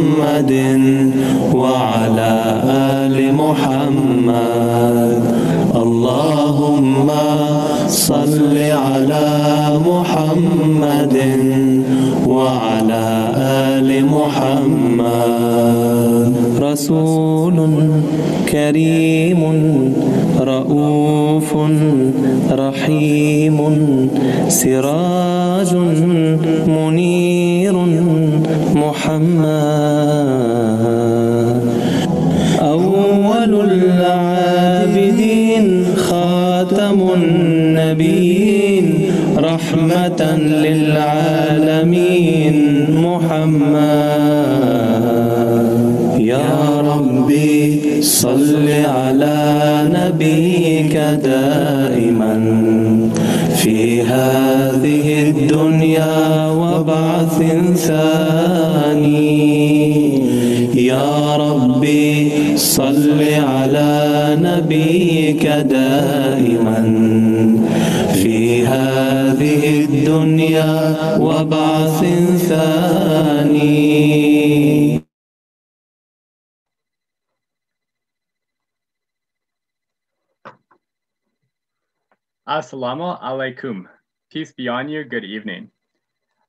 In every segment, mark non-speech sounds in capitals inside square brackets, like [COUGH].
محمد وعلى آل محمد. اللهم صل على محمد وعلى آل محمد. رسول كريم رؤوف رحيم سراج منير محمد. أول العابدين خاتم النبيين رحمة للعالمين محمد. يا ربي صل على نبيك دائما في هذه الدنيا وبعث ثاني ربي صل على نبيك دائما في هذه الدنيا وبعث ثاني Assalamu alaikum. Peace be on you. Good evening.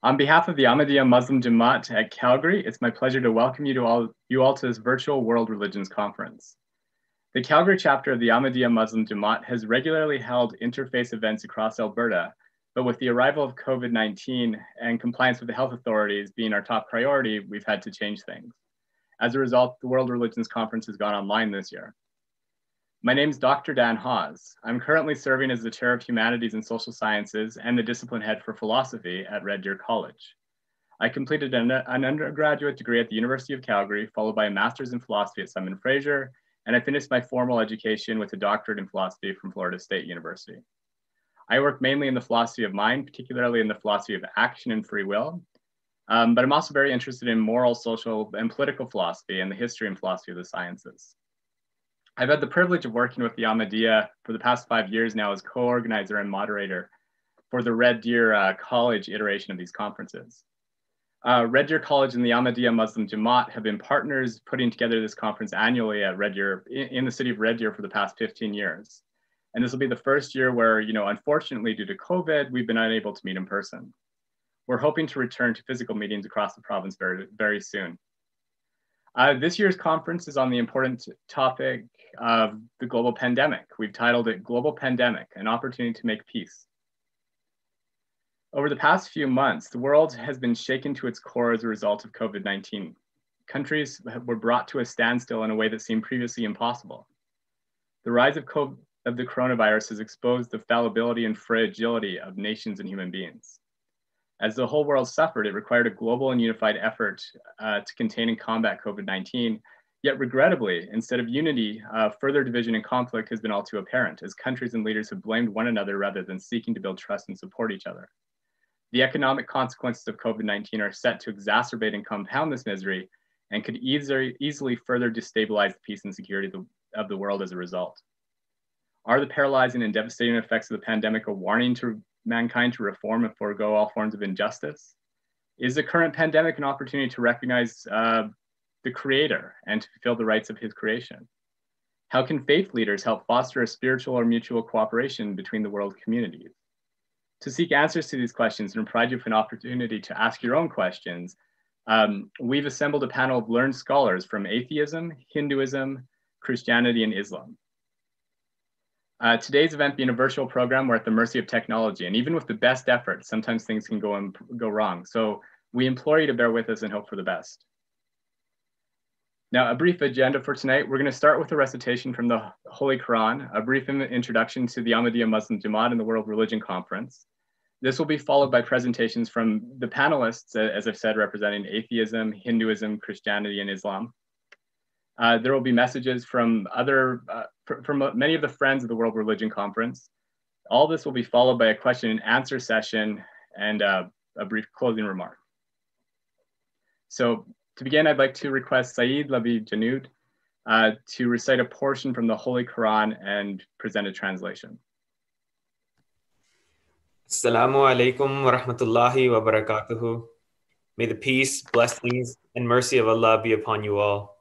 On behalf of the Ahmadiyya Muslim Jamaat at Calgary, it's my pleasure to welcome you to all you all to this virtual World Religions Conference. The Calgary chapter of the Ahmadiyya Muslim Jamaat has regularly held interfaith events across Alberta, but with the arrival of COVID-19 and compliance with the health authorities being our top priority, we've had to change things. As a result, the World Religions Conference has gone online this year. My name is Dr. Dan Hawes. I'm currently serving as the Chair of Humanities and Social Sciences and the Discipline Head for Philosophy at Red Deer College. I completed an, an, undergraduate degree at the University of Calgary, followed by a master's in philosophy at Simon Fraser, and I finished my formal education with a doctorate in philosophy from Florida State University. I work mainly in the philosophy of mind, particularly in the philosophy of action and free will, um, but I'm also very interested in moral, social, and political philosophy and the history and philosophy of the sciences. I've had the privilege of working with the Ahmadiyya for the past five years now as co-organizer and moderator for the Red Deer uh, College iteration of these conferences. Uh, Red Deer College and the Ahmadiyya Muslim Jamaat have been partners putting together this conference annually at Red Deer in, in the city of Red Deer for the past 15 years. And this will be the first year where, you know, unfortunately due to COVID, we've been unable to meet in person. We're hoping to return to physical meetings across the province very, very soon. Uh, this year's conference is on the important topic of the global pandemic. We've titled it Global Pandemic, an opportunity to make peace. Over the past few months, the world has been shaken to its core as a result of COVID-19. Countries were brought to a standstill in a way that seemed previously impossible. The rise of, COVID, of the coronavirus has exposed the fallibility and fragility of nations and human beings. As the whole world suffered, it required a global and unified effort uh, to contain and combat COVID-19. Yet regrettably, instead of unity, uh, further division and conflict has been all too apparent as countries and leaders have blamed one another rather than seeking to build trust and support each other. The economic consequences of COVID-19 are set to exacerbate and compound this misery and could easily, easily further destabilize the peace and security of the, of the world as a result. Are the paralyzing and devastating effects of the pandemic a warning to mankind to reform and forego all forms of injustice? Is the current pandemic an opportunity to recognize uh, the creator and to fulfill the rights of his creation? How can faith leaders help foster a spiritual or mutual cooperation between the world communities? To seek answers to these questions and provide you with an opportunity to ask your own questions, um, we've assembled a panel of learned scholars from atheism, Hinduism, Christianity, and Islam. Uh, today's event being a virtual program, we're at the mercy of technology, and even with the best efforts, sometimes things can go, and go wrong. So we implore you to bear with us and hope for the best. Now, a brief agenda for tonight. We're going to start with a recitation from the Holy Quran, a brief introduction to the Ahmadiyya Muslim Jamaat and the World Religion Conference. This will be followed by presentations from the panelists, as I've said, representing atheism, Hinduism, Christianity, and Islam. Uh, there will be messages from other, uh, from many of the friends of the World Religion Conference. All this will be followed by a question and answer session and uh, a brief closing remark. So to begin, I'd like to request Saeed Labi Janud uh, to recite a portion from the Holy Quran and present a translation. Assalamu alaikum wa rahmatullahi wa barakatuhu. May the peace, blessings, and mercy of Allah be upon you all.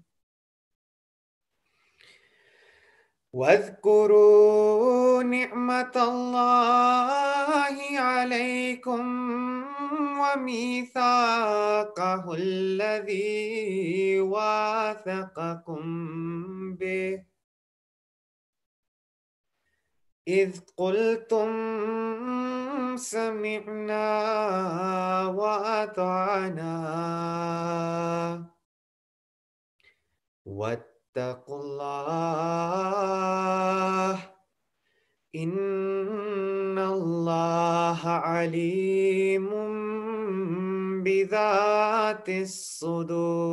واذكروا نعمة الله عليكم وميثاقه الذي واثقكم به. إذ قلتم سمعنا وأطعنا. واتقوا الله إن الله عليم بذات الصدور.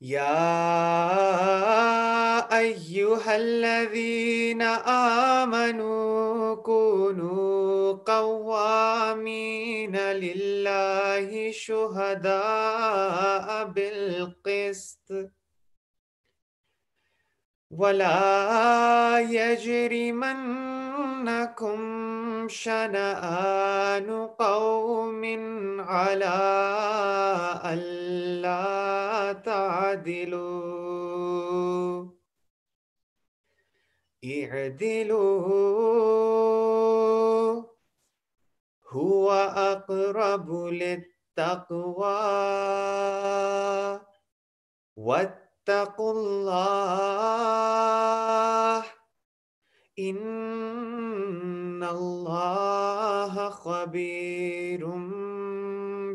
يا أيها الذين آمنوا كونوا قوامين لله شهداء بالقسط. ولا يجرمنكم شنآن قوم على ألا تعدلوا. اعدلوا. هو أقرب للتقوى واتقوا الله إن الله خبير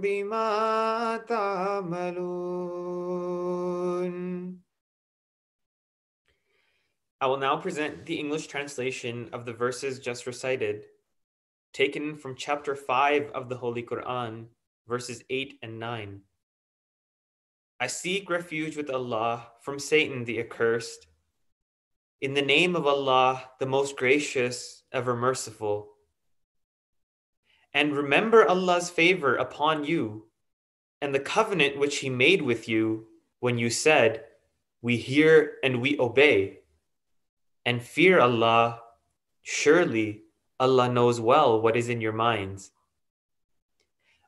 بما تعملون I will now present the English translation of the verses just recited, taken from chapter 5 of the Holy Quran, verses 8 and 9. I seek refuge with Allah from Satan the accursed. In the name of Allah, the most gracious, ever merciful. And remember Allah's favor upon you and the covenant which He made with you when you said, We hear and we obey. And fear Allah, surely Allah knows well what is in your minds.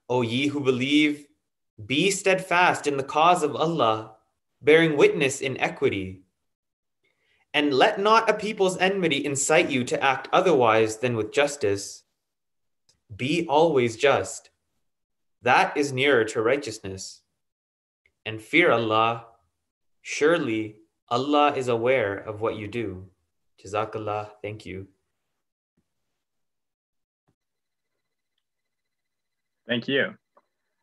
O ye who believe, be steadfast in the cause of Allah, bearing witness in equity. And let not a people's enmity incite you to act otherwise than with justice. Be always just. That is nearer to righteousness. And fear Allah. Surely Allah is aware of what you do. Jazakallah. Thank you. Thank you.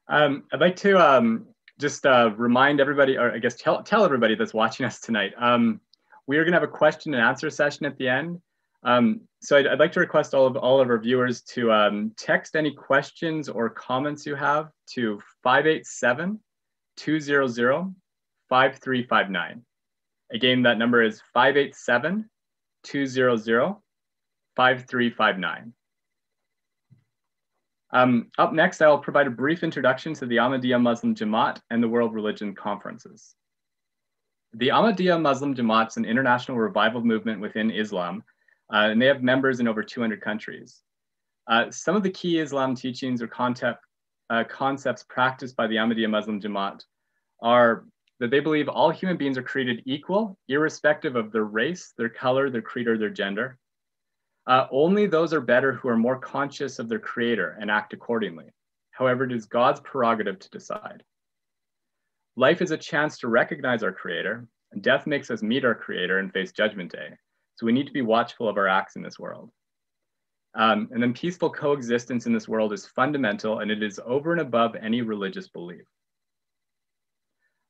Um, I'd like to um, just uh, remind everybody, or I guess tell, tell everybody that's watching us tonight, um, we are going to have a question and answer session at the end. Um, so I'd, I'd, like to request all of all of our viewers to um, text any questions or comments you have to 587 200 5359. Again, that number is 587 200 5359. Um, up next, I'll provide a brief introduction to the Ahmadiyya Muslim Jamaat and the World Religion Conferences. The Ahmadiyya Muslim Jamaat is an international revival movement within Islam, uh, and they have members in over 200 countries. Uh, some of the key Islam teachings or concept, uh, concepts practiced by the Ahmadiyya Muslim Jamaat are that they believe all human beings are created equal, irrespective of their race, their color, their creed, or their gender. Uh, only those are better who are more conscious of their creator and act accordingly. However, it is God's prerogative to decide. Life is a chance to recognize our creator, and death makes us meet our creator and face judgment day. So we need to be watchful of our acts in this world. Um, and then peaceful coexistence in this world is fundamental and it is over and above any religious belief.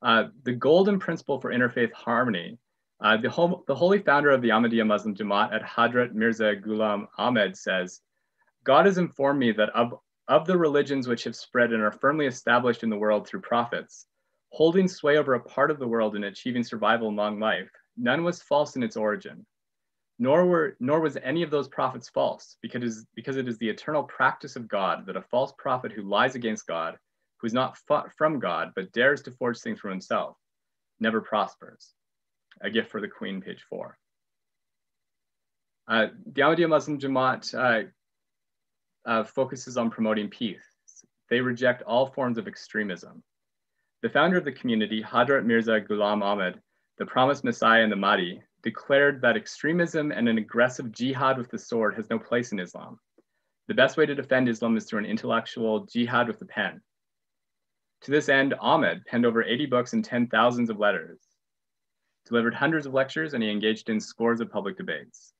Uh, the golden principle for interfaith harmony uh, the, home, the holy founder of the Ahmadiyya Muslim Jamaat at Hadrat Mirza Ghulam Ahmad says, God has informed me that of of the religions which have spread and are firmly established in the world through prophets, holding sway over a part of the world and achieving survival in long life, none was false in its origin. Nor, were, nor was any of those prophets false, because it, is, because it is the eternal practice of God that a false prophet who lies against God, who is not from God, but dares to forge things from himself, never prospers. A gift for the Queen, page four. Uh, the Ahmadiyya Muslim Jamaat uh, uh, focuses on promoting peace. They reject all forms of extremism. The founder of the community, Hadrat Mirza Ghulam Ahmad, the promised Messiah and the Mahdi, declared that extremism and an aggressive jihad with the sword has no place in Islam. The best way to defend Islam is through an intellectual jihad with the pen. To this end, Ahmed penned over 80 books and 10 thousands of letters, delivered hundreds of lectures, and he engaged in scores of public debates.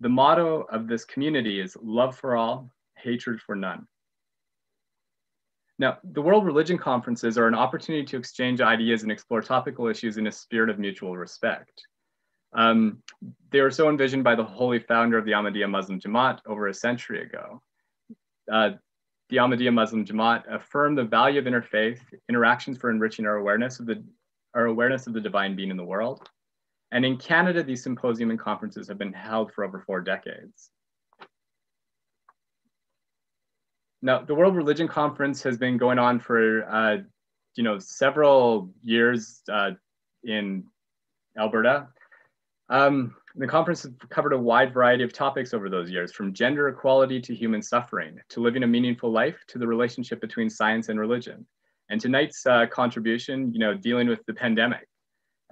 The motto of this community is love for all, hatred for none. Now, the World Religion Conferences are an opportunity to exchange ideas and explore topical issues in a spirit of mutual respect. Um, they were so envisioned by the holy founder of the Ahmadiyya Muslim Jamaat over a century ago. Uh, the Ahmadiyya Muslim Jamaat affirmed the value of interfaith interactions for enriching our awareness of the our awareness of the divine being in the world, and in Canada, these symposium and conferences have been held for over four decades. Now, the World Religion Conference has been going on for, uh, you know, several years uh, in Alberta. Um, the conference has covered a wide variety of topics over those years, from gender equality to human suffering, to living a meaningful life, to the relationship between science and religion. And tonight's uh, contribution, you know, dealing with the pandemic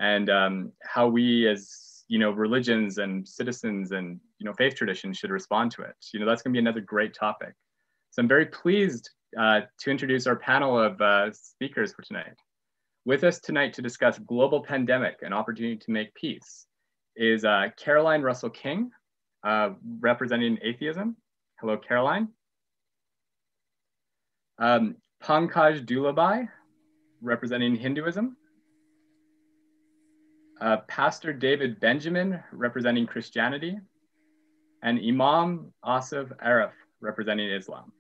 and um, how we as you know religions and citizens and you know faith traditions should respond to it. You know that's going to be another great topic. So i'm very pleased uh, to introduce our panel of uh, speakers for tonight. With us tonight to discuss global pandemic and opportunity to make peace is uh, caroline russell king uh, representing atheism. Hello caroline. Um, pankaj dulabai representing hinduism uh, Pastor David Benjamin, representing Christianity, and Imam Asif Arif, representing Islam.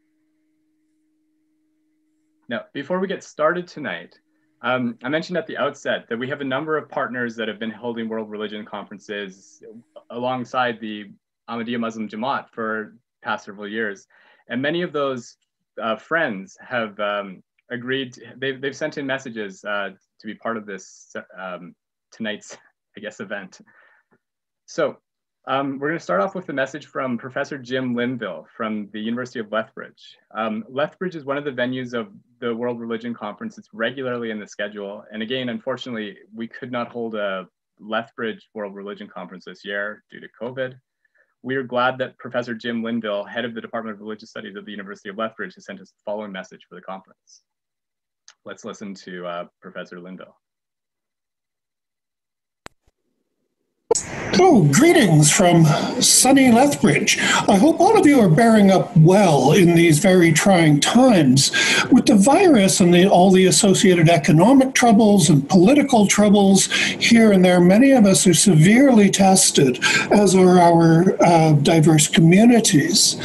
Now, before we get started tonight, um, I mentioned at the outset that we have a number of partners that have been holding world religion conferences alongside the Ahmadiyya Muslim Jamaat for past several years. And many of those uh, friends have um, agreed, they've, they've sent in messages uh, to be part of this um, tonight's, I guess, event. So um, we're going to start off with a message from Professor Jim Linville from the University of Lethbridge. Um, Lethbridge is one of the venues of the World Religion Conference. It's regularly in the schedule. And again, unfortunately, we could not hold a Lethbridge World Religion Conference this year due to COVID. We are glad that Professor Jim Linville, head of the Department of Religious Studies at the University of Lethbridge, has sent us the following message for the conference. Let's listen to uh, Professor Linville. Oh, greetings from sunny Lethbridge. I hope all of you are bearing up well in these very trying times. With the virus and the, all the associated economic troubles and political troubles here and there, many of us are severely tested, as are our uh, diverse communities.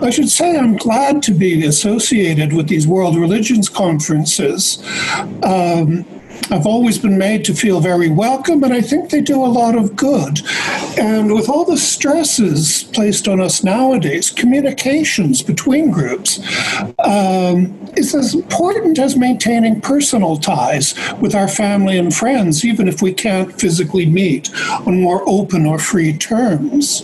I should say I'm glad to be associated with these World Religions Conferences. Um, I've always been made to feel very welcome, and I think they do a lot of good. And with all the stresses placed on us nowadays, communications between groups um, is as important as maintaining personal ties with our family and friends, even if we can't physically meet on more open or free terms.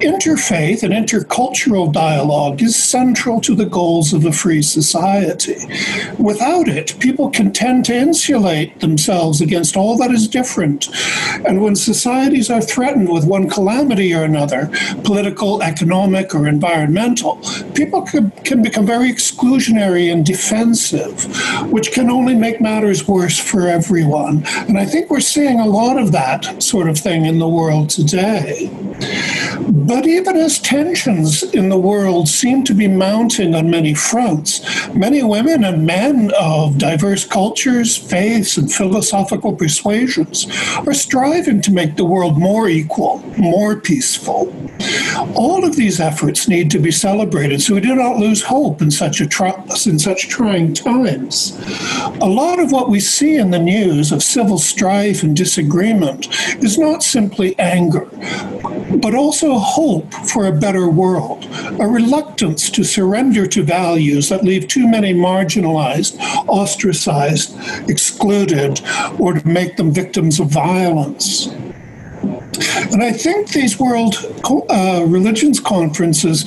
Interfaith and intercultural dialogue is central to the goals of a free society. Without it, people can tend to insulate themselves against all that is different. And when societies are threatened with one calamity or another, political, economic, or environmental, people can, can become very exclusionary and defensive, which can only make matters worse for everyone. And I think we're seeing a lot of that sort of thing in the world today. But even as tensions in the world seem to be mounting on many fronts, many women and men of diverse cultures, faiths, and philosophical persuasions are striving to make the world more equal, more peaceful. All of these efforts need to be celebrated so we do not lose hope in such, a in such trying times. A lot of what we see in the news of civil strife and disagreement is not simply anger, but also hope for a better world, a reluctance to surrender to values that leave too many marginalized, ostracized, or to make them victims of violence. And I think these world uh, religions conferences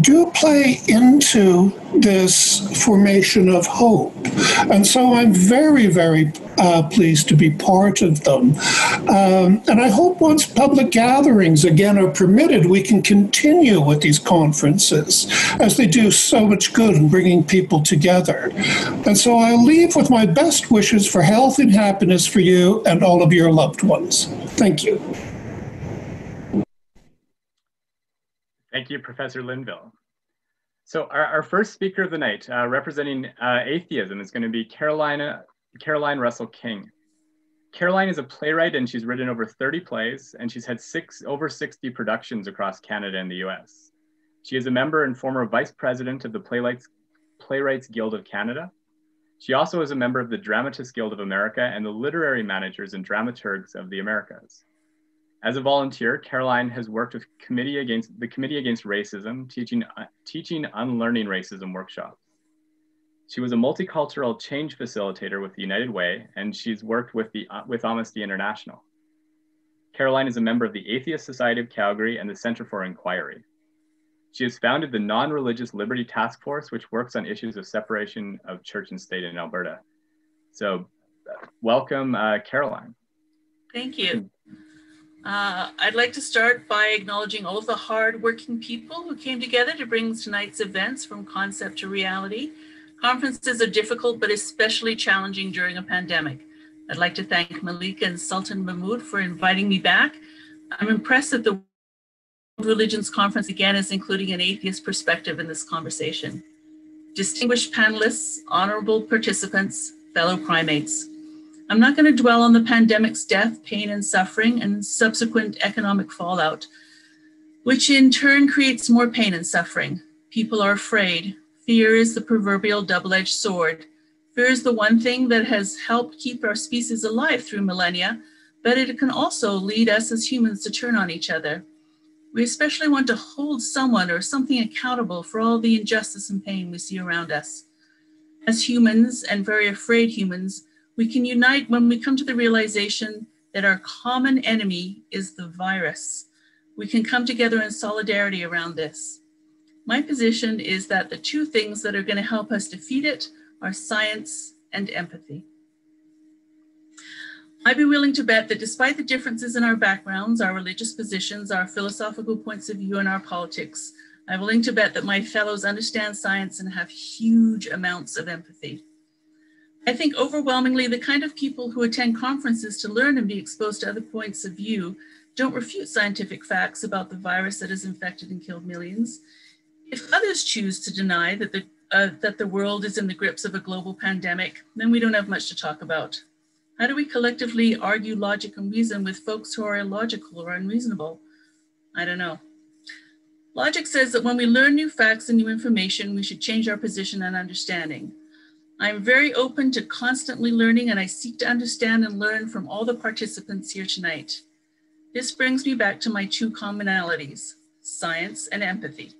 do play into this formation of hope. And so I'm very, very uh, pleased to be part of them. Um, and I hope once public gatherings again are permitted, we can continue with these conferences as they do so much good in bringing people together. And so I'll leave with my best wishes for health and happiness for you and all of your loved ones. Thank you. Thank you, Professor Linville. So our, our first speaker of the night, uh, representing uh, atheism, is going to be Carolina, Caroline Russell King. Caroline is a playwright and she's written over 30 plays and she's had six over 60 productions across Canada and the US. She is a member and former vice president of the Playwrights, Playwrights Guild of Canada. She also is a member of the Dramatists Guild of America and the Literary Managers and Dramaturgs of the Americas. As a volunteer, Caroline has worked with committee against the Committee Against Racism, teaching, uh, teaching unlearning racism workshops. She was a multicultural change facilitator with the United Way, and she's worked with, the, uh, with Amnesty International. Caroline is a member of the Atheist Society of Calgary and the Center for Inquiry. She has founded the Non-Religious Liberty Task Force, which works on issues of separation of church and state in Alberta. So uh, welcome, uh, Caroline. Thank you. Uh, I'd like to start by acknowledging all of the hard-working people who came together to bring tonight's events from concept to reality. Conferences are difficult, but especially challenging during a pandemic. I'd like to thank Malika and Sultan Mahmood for inviting me back. I'm impressed that the World Religions Conference again is including an atheist perspective in this conversation. Distinguished panelists, honorable participants, fellow primates. I'm not going to dwell on the pandemic's death, pain, and suffering and subsequent economic fallout, which in turn creates more pain and suffering. People are afraid. Fear is the proverbial double edged sword. Fear is the one thing that has helped keep our species alive through millennia, but it can also lead us as humans to turn on each other. We especially want to hold someone or something accountable for all the injustice and pain we see around us. As humans, and very afraid humans, we can unite when we come to the realization that our common enemy is the virus. We can come together in solidarity around this. My position is that the two things that are going to help us defeat it are science and empathy. I'd be willing to bet that despite the differences in our backgrounds, our religious positions, our philosophical points of view, and our politics, I'm willing to bet that my fellows understand science and have huge amounts of empathy. I think overwhelmingly the kind of people who attend conferences to learn and be exposed to other points of view don't refute scientific facts about the virus that has infected and killed millions. If others choose to deny that the, uh, that the world is in the grips of a global pandemic, then we don't have much to talk about. How do we collectively argue logic and reason with folks who are illogical or unreasonable? I don't know. Logic says that when we learn new facts and new information, we should change our position and understanding. I'm very open to constantly learning and I seek to understand and learn from all the participants here tonight. This brings me back to my two commonalities, science and empathy.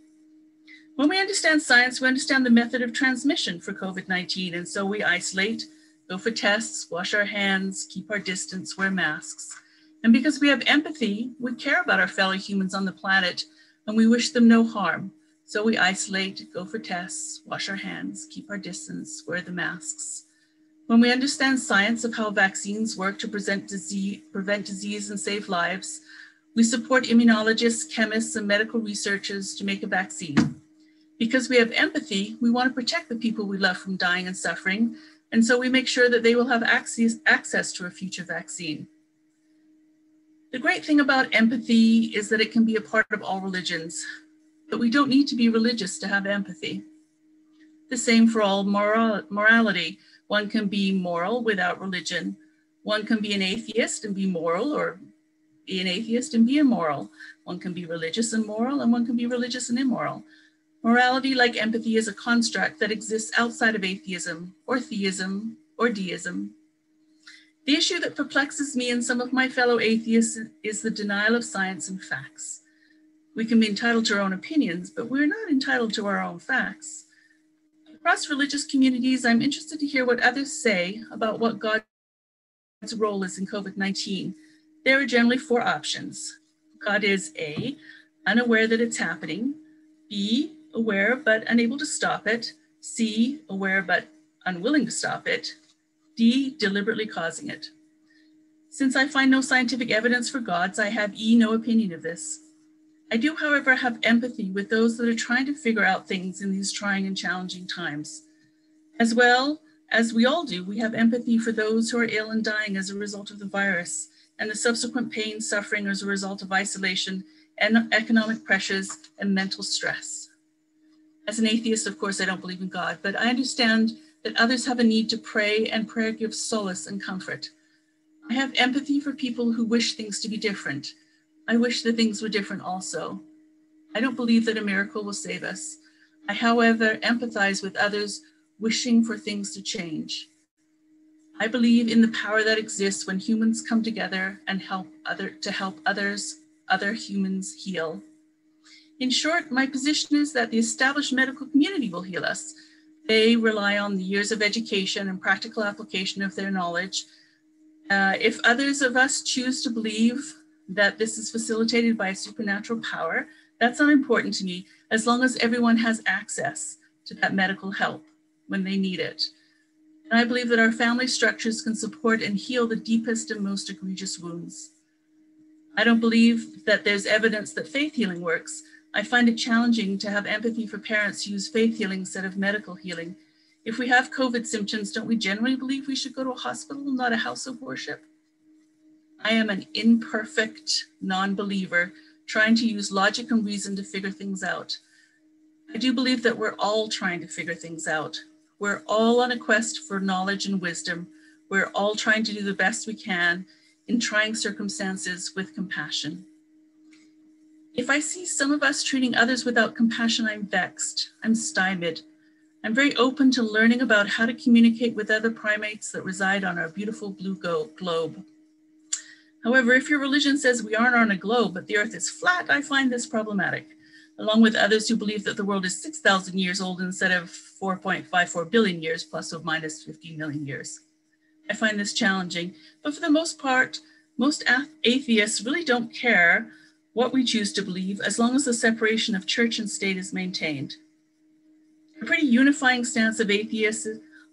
When we understand science, we understand the method of transmission for COVID-19 and so we isolate, go for tests, wash our hands, keep our distance, wear masks. And because we have empathy, we care about our fellow humans on the planet and we wish them no harm. So we isolate, go for tests, wash our hands, keep our distance, wear the masks. When we understand science of how vaccines work to prevent disease, prevent disease and save lives, we support immunologists, chemists, and medical researchers to make a vaccine. Because we have empathy, we want to protect the people we love from dying and suffering, and so we make sure that they will have access, access to a future vaccine. The great thing about empathy is that it can be a part of all religions. But we don't need to be religious to have empathy. The same for all moral, morality. One can be moral without religion. One can be an atheist and be moral, or be an atheist and be immoral. One can be religious and moral, and one can be religious and immoral. Morality, like empathy, is a construct that exists outside of atheism, or theism, or deism. The issue that perplexes me and some of my fellow atheists is the denial of science and facts. We can be entitled to our own opinions, but we're not entitled to our own facts. Across religious communities, I'm interested to hear what others say about what God's role is in COVID 19. There are generally four options. God is A, unaware that it's happening, B, aware but unable to stop it, C, aware but unwilling to stop it, D, deliberately causing it. Since I find no scientific evidence for gods, I have E, no opinion of this. I do, however, have empathy with those that are trying to figure out things in these trying and challenging times. As well as we all do, we have empathy for those who are ill and dying as a result of the virus and the subsequent pain, suffering as a result of isolation and economic pressures and mental stress. As an atheist, of course, I don't believe in God, but I understand that others have a need to pray and prayer gives solace and comfort. I have empathy for people who wish things to be different I wish that things were different also. I don't believe that a miracle will save us. I, however, empathize with others wishing for things to change. I believe in the power that exists when humans come together and help other to help others, other humans heal. In short, my position is that the established medical community will heal us. They rely on the years of education and practical application of their knowledge. Uh, if others of us choose to believe that this is facilitated by a supernatural power, that's not important to me as long as everyone has access to that medical help when they need it. And I believe that our family structures can support and heal the deepest and most egregious wounds. I don't believe that there's evidence that faith healing works. I find it challenging to have empathy for parents who use faith healing instead of medical healing. If we have COVID symptoms, don't we generally believe we should go to a hospital, not a house of worship? I am an imperfect non believer trying to use logic and reason to figure things out. I do believe that we're all trying to figure things out. We're all on a quest for knowledge and wisdom. We're all trying to do the best we can in trying circumstances with compassion. If I see some of us treating others without compassion, I'm vexed, I'm stymied. I'm very open to learning about how to communicate with other primates that reside on our beautiful blue globe. However, if your religion says we aren't on a globe, but the earth is flat, I find this problematic, along with others who believe that the world is 6,000 years old instead of 4.54 billion years plus or minus 15 million years. I find this challenging, but for the most part, most atheists really don't care what we choose to believe as long as the separation of church and state is maintained. A pretty unifying stance of atheists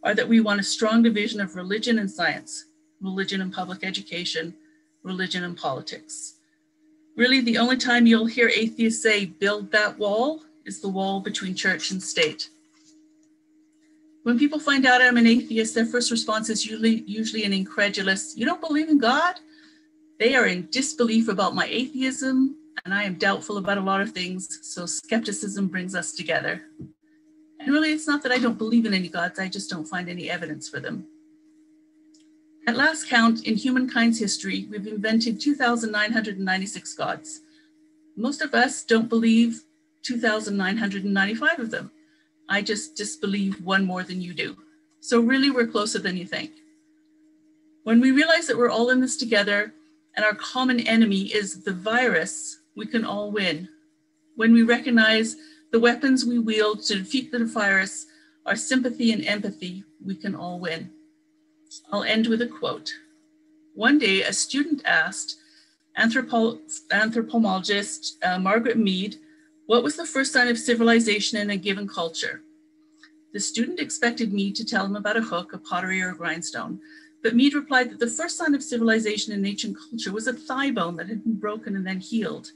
are that we want a strong division of religion and science, religion and public education, religion, and politics. Really, the only time you'll hear atheists say, build that wall, is the wall between church and state. When people find out I'm an atheist, their first response is usually, usually an incredulous, you don't believe in God? They are in disbelief about my atheism, and I am doubtful about a lot of things, so skepticism brings us together. And really, it's not that I don't believe in any gods, I just don't find any evidence for them. At last count, in humankind's history, we've invented 2,996 gods. Most of us don't believe 2,995 of them. I just disbelieve one more than you do. So really, we're closer than you think. When we realize that we're all in this together and our common enemy is the virus, we can all win. When we recognize the weapons we wield to defeat the virus are sympathy and empathy, we can all win. I'll end with a quote. One day, a student asked anthropo- anthropologist uh, Margaret Mead what was the first sign of civilization in a given culture. The student expected Mead to tell him about a hook, a pottery, or a grindstone, but Mead replied that the first sign of civilization in ancient culture was a thigh bone that had been broken and then healed.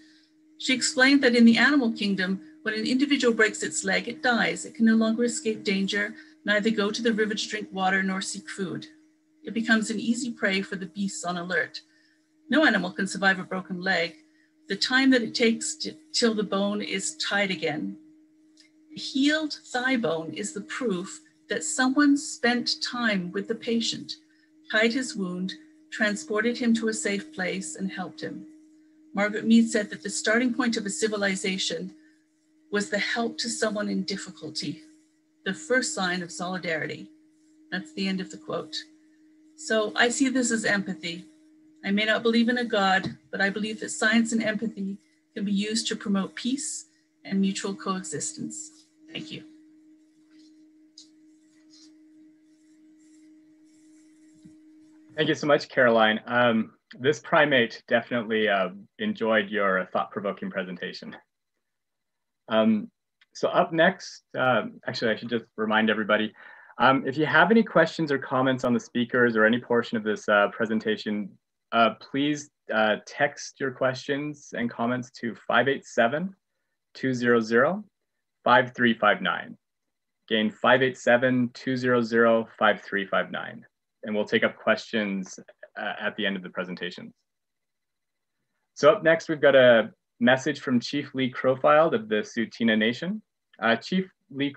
She explained that in the animal kingdom, when an individual breaks its leg, it dies. It can no longer escape danger, neither go to the river to drink water nor seek food it becomes an easy prey for the beasts on alert. No animal can survive a broken leg. The time that it takes to, till the bone is tied again. Healed thigh bone is the proof that someone spent time with the patient, tied his wound, transported him to a safe place, and helped him. Margaret Mead said that the starting point of a civilization was the help to someone in difficulty, the first sign of solidarity. That's the end of the quote. So I see this as empathy. I may not believe in a God, but I believe that science and empathy can be used to promote peace and mutual coexistence. Thank you. Thank you so much, Caroline. Um, this primate definitely uh, enjoyed your thought-provoking presentation. Um, so up next, uh, actually I should just remind everybody, um, if you have any questions or comments on the speakers or any portion of this uh, presentation, uh, please uh, text your questions and comments to 587-200-5359. Again, 587-200-5359 and we'll take up questions uh, at the end of the presentations. So up next, we've got a message from Chief Lee Crowchild of the Tsuut'ina Nation. Uh, Chief Lee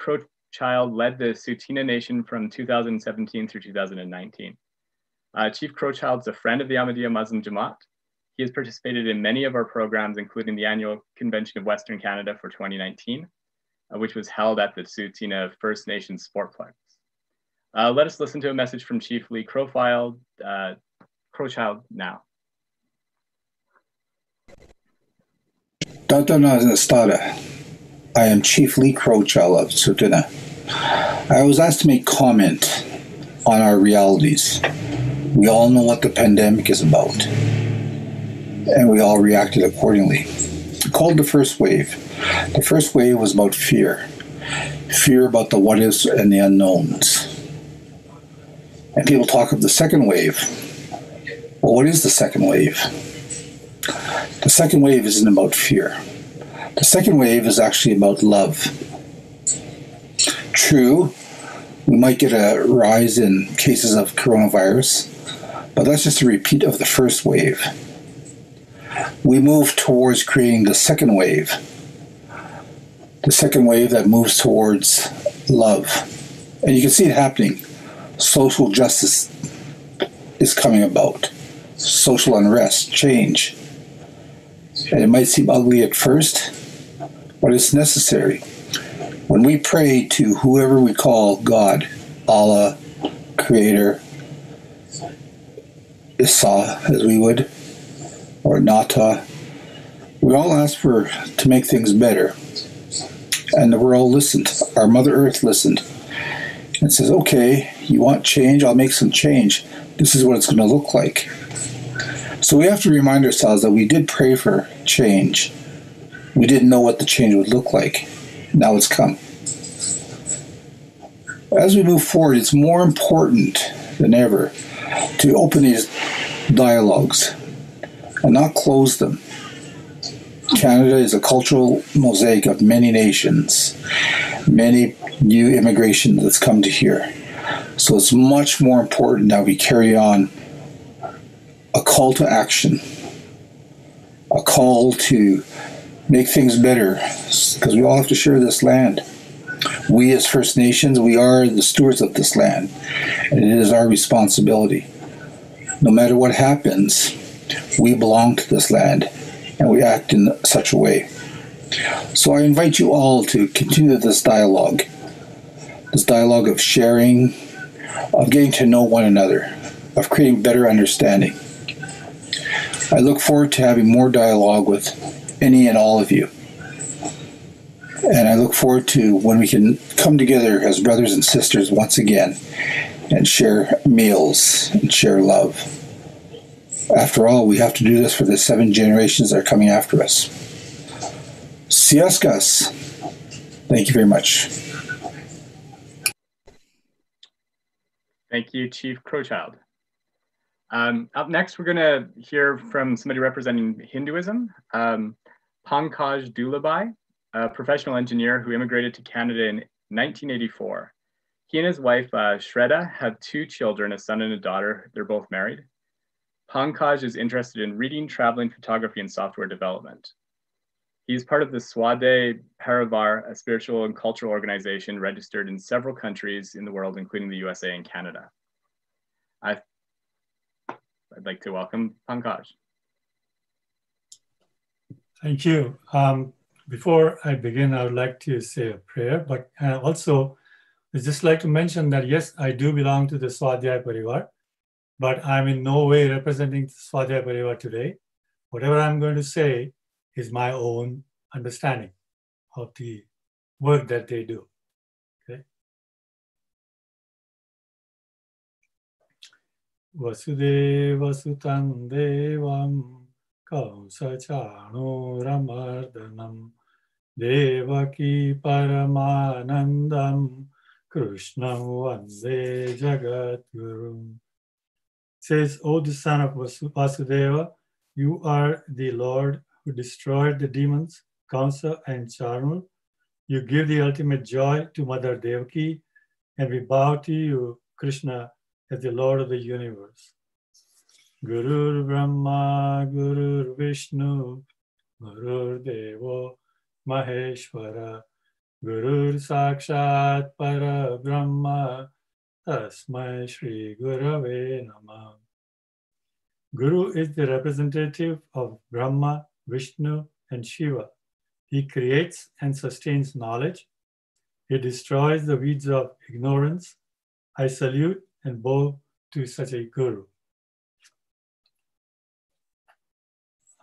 Crowchild led the Tsuut'ina Nation from 2017 through 2019. Uh, Chief is a friend of the Ahmadiyya Muslim Jamaat. He has participated in many of our programs, including the annual Convention of Western Canada for 2019, uh, which was held at the Tsuut'ina First Nations Sportplex. Uh, let us listen to a message from Chief Lee Crowchild, uh, Crowchild now. I am Chief Lee Crowchild of Tsuut'ina. I was asked to make comment on our realities. We all know what the pandemic is about, and we all reacted accordingly. Called the first wave. The first wave was about fear fear about the what ifs and the unknowns and people talk of the second wave. Well, what is the second wave? The second wave isn't about fear. The second wave is actually about love. True, we might get a rise in cases of coronavirus, but that's just a repeat of the first wave. We move towards creating the second wave. The second wave that moves towards love. And you can see it happening social justice is coming about, social unrest, change. And it might seem ugly at first, but it's necessary. When we pray to whoever we call God, Allah, Creator, Isa, as we would, or Nata, we all ask for to make things better. And the world listened. Our Mother Earth listened and says, okay, you want change? I'll make some change. This is what it's going to look like. So we have to remind ourselves that we did pray for change. We didn't know what the change would look like. Now it's come. As we move forward, it's more important than ever to open these dialogues and not close them. Canada is a cultural mosaic of many nations, many new immigration that's come to here. So it's much more important that we carry on a call to action, a call to make things better, because we all have to share this land. We, as First Nations, we are the stewards of this land, and it is our responsibility. No matter what happens, we belong to this land, and we act in such a way. So I invite you all to continue this dialogue this dialogue of sharing, of getting to know one another, of creating better understanding. I look forward to having more dialogue with any and all of you. And I look forward to when we can come together as brothers and sisters once again and share meals and share love. After all, we have to do this for the seven generations that are coming after us. Siaskas. Thank you very much. Thank you, Chief Crowchild. Um, up next, we're going to hear from somebody representing Hinduism, um, Pankaj Dulabai, a professional engineer who immigrated to Canada in 1984. He and his wife, uh, Shraddha, have two children, a son and a daughter. They're both married. Pankaj is interested in reading, traveling, photography, and software development. He's part of the Swadhyay Parivar, a spiritual and cultural organization registered in several countries in the world, including the USA and Canada. I, I'd like to welcome Pankaj. Thank you. Um, before I begin, I would like to say a prayer, but uh, also I'd just like to mention that yes, I do belong to the Swadhyaya Parivar, but I'm in no way representing Swadhyaya Parivar today. Whatever I'm going to say is my own understanding of the work that they do. Okay. Vasudeva Devam Devaki Paramanandam Krishna Vande Jagat Guru. Says, O the son of Vasudeva, you are the Lord who destroyed the demons, Kamsa and Chanura. You give the ultimate joy to Mother Devaki, and we bow to you, Krishna, as the Lord of the universe. Guru Brahma, Guru Vishnu, Guru Devo Maheshwara, Guru Sakshat Para Brahma, Tasmai Shri Gurave Namah. Guru is the representative of Brahma, Vishnu, and Shiva. He creates and sustains knowledge. He destroys the weeds of ignorance. I salute and bow to such a guru.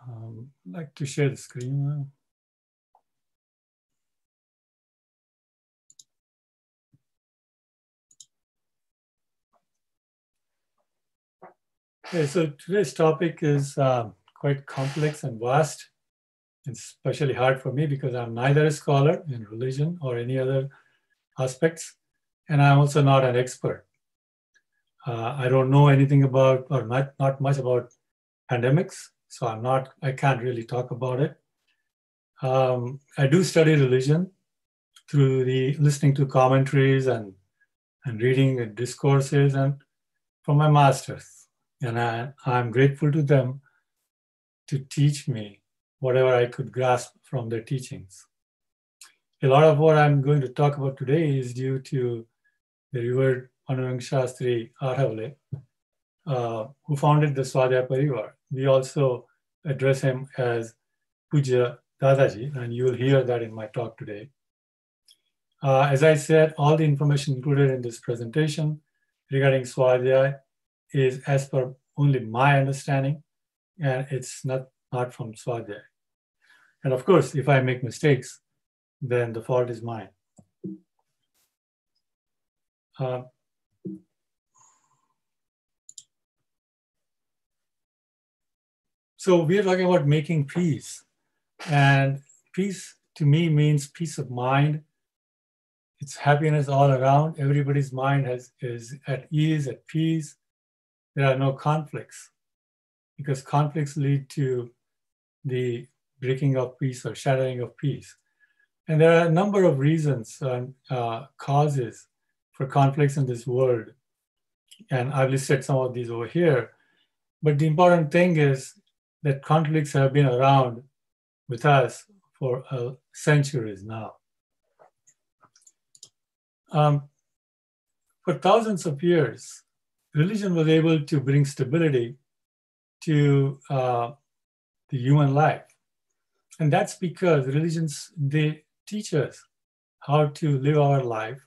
Um, I'd like to share the screen now. Okay, so today's topic is um, quite complex and vast. It's especially hard for me because I'm neither a scholar in religion or any other aspects, and I'm also not an expert. Uh, I don't know anything about, or not, not much about pandemics, so I'm not, I can't really talk about it. Um, I do study religion through the listening to commentaries and, and reading discourses and from my masters and I, I'm grateful to them to teach me whatever I could grasp from their teachings. A lot of what I'm going to talk about today is due to the revered Pandurang Shastri Athavale, uh, who founded the Swadhyaya Parivar. We also address him as Pujya Dadaji, and you will hear that in my talk today. Uh, as I said, all the information included in this presentation regarding Swadhyaya is as per only my understanding, and it's not, not from Swadhyaya. And of course, if I make mistakes, then the fault is mine. Uh, so we are talking about making peace, and peace to me means peace of mind. It's happiness all around. Everybody's mind has, is at ease, at peace there are no conflicts because conflicts lead to the breaking of peace or shattering of peace. And there are a number of reasons and uh, causes for conflicts in this world. And I've listed some of these over here. But the important thing is that conflicts have been around with us for uh, centuries now. Um, for thousands of years, religion was able to bring stability to uh, the human life. And that's because religions, they teach us how to live our life,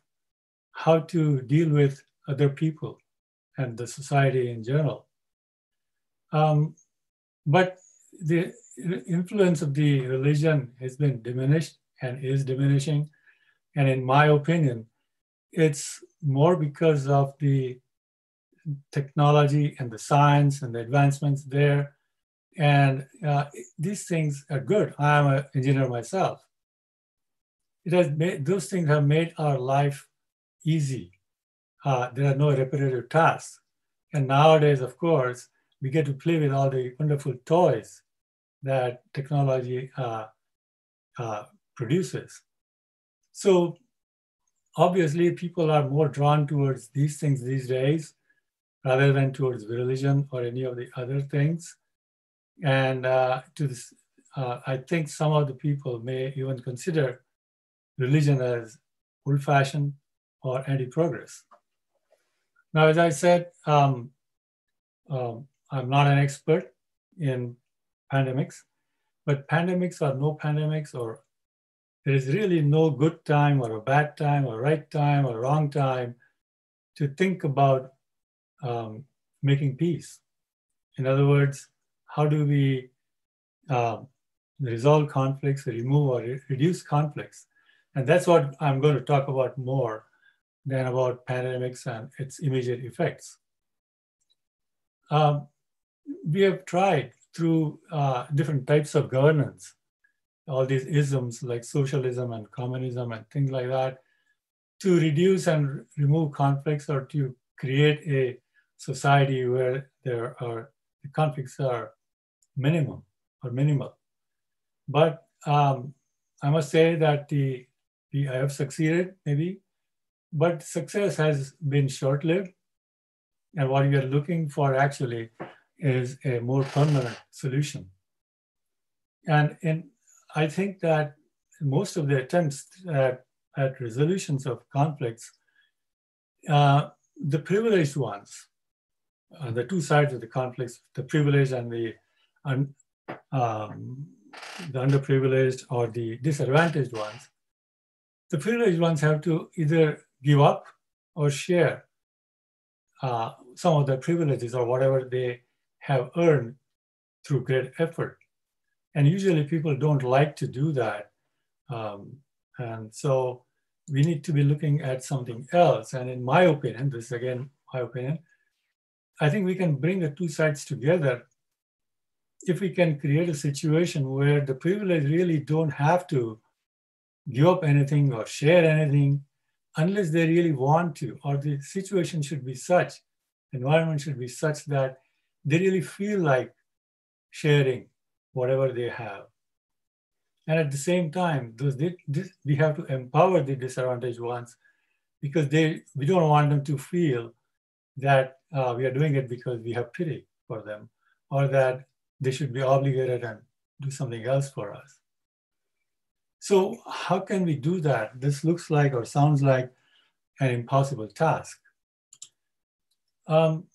how to deal with other people and the society in general. Um, but the influence of the religion has been diminished and is diminishing. And in my opinion, it's more because of the technology and the science and the advancements there. And uh, these things are good. I'm an engineer myself. It has made, those things have made our life easy. Uh, there are no repetitive tasks. And nowadays, of course, we get to play with all the wonderful toys that technology uh, uh, produces. So obviously, people are more drawn towards these things these days rather than towards religion or any of the other things. And uh, to this, uh, I think some of the people may even consider religion as old-fashioned or anti-progress. Now, as I said, um, um, I'm not an expert in pandemics, But pandemics or no pandemics, or there is really no good time or a bad time or right time or wrong time to think about um, making peace. In other words, how do we um, resolve conflicts, remove or re- reduce conflicts? And that's what I'm going to talk about more than about pandemics and its immediate effects. Um, we have tried through uh, different types of governance, all these isms like socialism and communism and things like that, to reduce and remove conflicts or to create a society where there are the conflicts are minimum or minimal. But um, I must say that the, the I have succeeded maybe, but success has been short-lived. And what we are looking for actually is a more permanent solution. And in, I think that most of the attempts at, at resolutions of conflicts, uh, the privileged ones, uh, the two sides of the conflicts, the privileged and the, un, um, the underprivileged or the disadvantaged ones, the privileged ones have to either give up or share uh, some of their privileges or whatever they have earned through great effort. And usually people don't like to do that. Um, and so we need to be looking at something else. And in my opinion, this is again my opinion, I think we can bring the two sides together if we can create a situation where the privileged really don't have to give up anything or share anything unless they really want to, or the situation should be such, environment should be such that they really feel like sharing whatever they have. And at the same time, those this, we have to empower the disadvantaged ones because they we don't want them to feel that uh, we are doing it because we have pity for them or that they should be obligated and do something else for us. So how can we do that? This looks like or sounds like an impossible task. Um,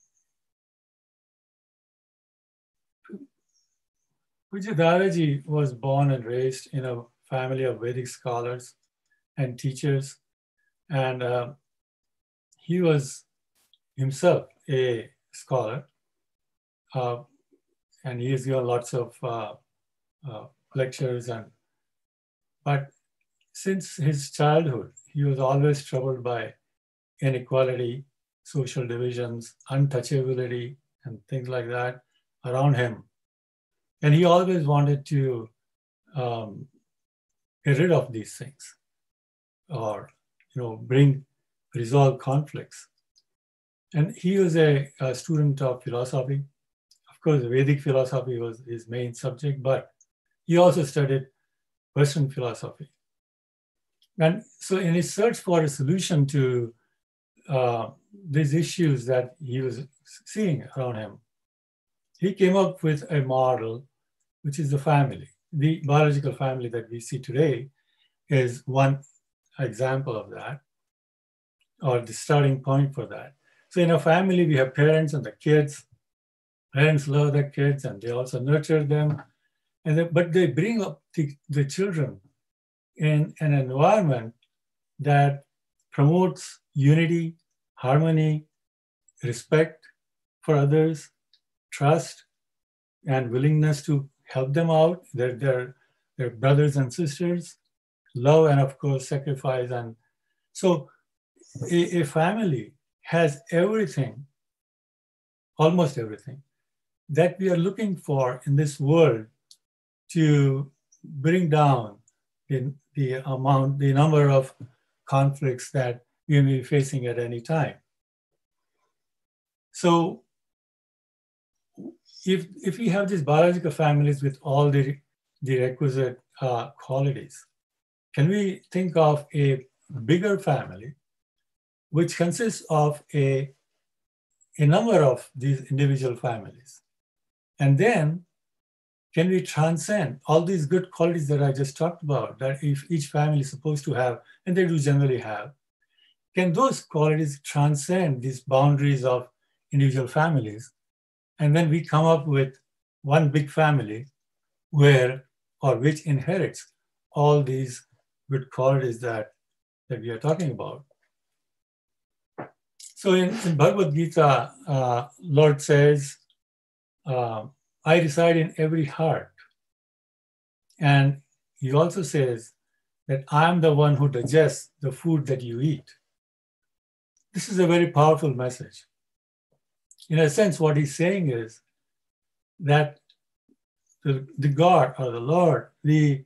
Pujya was born and raised in a family of Vedic scholars and teachers, and uh, he was himself a scholar, uh, and he has given lots of uh, uh, lectures. And but since his childhood, he was always troubled by inequality, social divisions, untouchability, and things like that around him. And he always wanted to um, get rid of these things or you know bring resolve conflicts. And he was a, a student of philosophy. Of course, Vedic philosophy was his main subject, but he also studied Western philosophy. And so, in his search for a solution to uh, these issues that he was seeing around him, he came up with a model, which is the family. The biological family that we see today is one example of that, or the starting point for that. So in a family, we have parents and the kids. Parents love their kids and they also nurture them. And they, but they bring up the, the children in an environment that promotes unity, harmony, respect for others, trust, and willingness to help them out, their, their, their brothers and sisters, love, and of course, sacrifice. And so a, a family has everything, almost everything, that we are looking for in this world to bring down the, the amount, the number of conflicts that we may be facing at any time. So if, if we have these biological families with all the, the requisite uh, qualities, can we think of a bigger family which consists of a, a number of these individual families. And then can we transcend all these good qualities that I just talked about that if each family is supposed to have, and they do generally have, can those qualities transcend these boundaries of individual families? And then we come up with one big family where or which inherits all these good qualities that, that we are talking about. So in, in Bhagavad Gita, uh, Lord says, uh, I reside in every heart. And he also says that I'm the one who digests the food that you eat. This is a very powerful message. In a sense, what he's saying is that the, the God or the Lord, the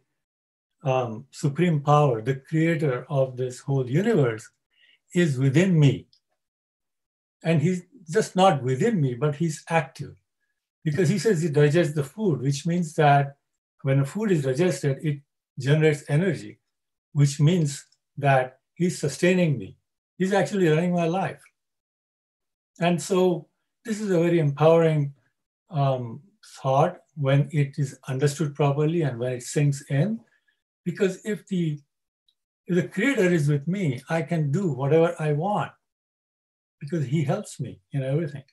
um, supreme power, the creator of this whole universe, is within me. And he's just not within me, but he's active. Because he says he digests the food, which means that when a food is digested, it generates energy, which means that he's sustaining me. He's actually running my life. And so this is a very empowering um, thought when it is understood properly and when it sinks in. Because if the if the creator is with me, I can do whatever I want because he helps me in everything.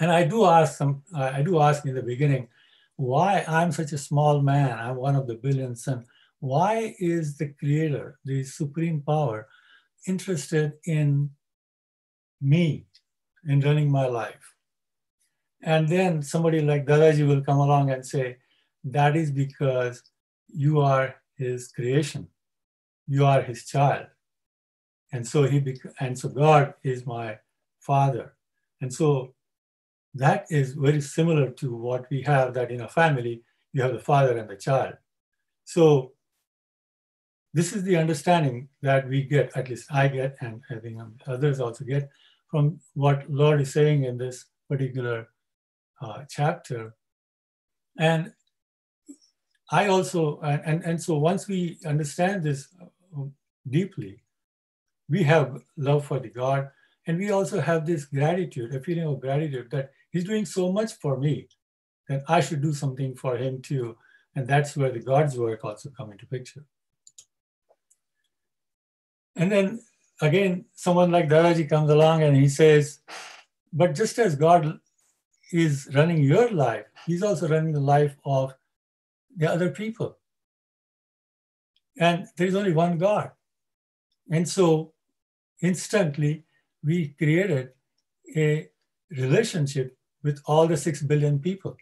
And I do ask some, I do ask in the beginning, why I'm such a small man, I'm one of the billions, and why is the creator, the supreme power, interested in me, in running my life? And then somebody like Dadaji will come along and say, that is because you are his creation. You are his child. And so he bec- and so God is my father. And so that is very similar to what we have that in a family, you have the father and the child. So this is the understanding that we get, at least I get, and I think others also get from what Lord is saying in this particular uh, chapter. And I also, and, and so once we understand this uh, deeply, we have love for the God, and we also have this gratitude, a feeling of gratitude that He's doing so much for me that I should do something for Him too. And that's where the God's work also come into picture. And then again, someone like Dadaji comes along and he says, but just as God is running your life, He's also running the life of the other people. And there is only one God. And so instantly we created a relationship with all the 6 billion people.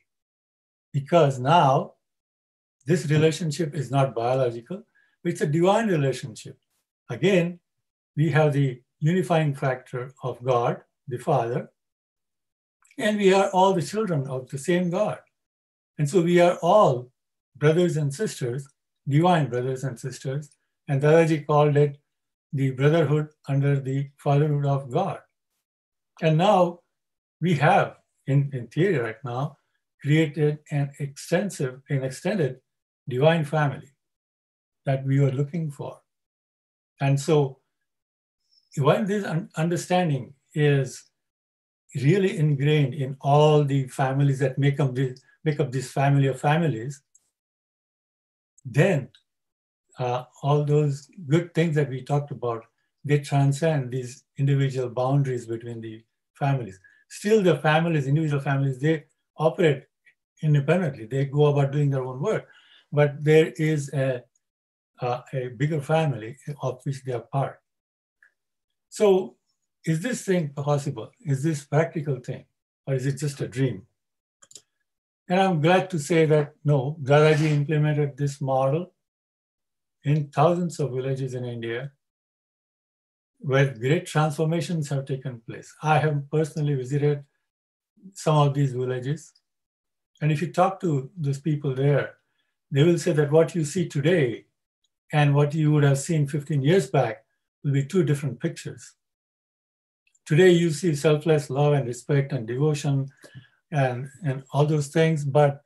Because now this relationship is not biological, it's a divine relationship. Again, we have the unifying factor of God, the Father, and we are all the children of the same God. And so we are all brothers and sisters, divine brothers and sisters, and Dadaji called it the brotherhood under the fatherhood of God. And now we have, in, in theory right now, created an extensive, an extended divine family that we were looking for. And so when this understanding is really ingrained in all the families that make up this, make up this family of families, then uh, all those good things that we talked about, they transcend these individual boundaries between the families. Still, the families, individual families, they operate independently. They go about doing their own work, but there is a, uh, a bigger family of which they are part. So, is this thing possible? Is this practical thing, or is it just a dream? And I'm glad to say that no, Dadaji implemented this model in thousands of villages in India where great transformations have taken place. I have personally visited some of these villages. And if you talk to those people there, they will say that what you see today and what you would have seen 15 years back will be two different pictures. Today, you see selfless love and respect and devotion and, and all those things. But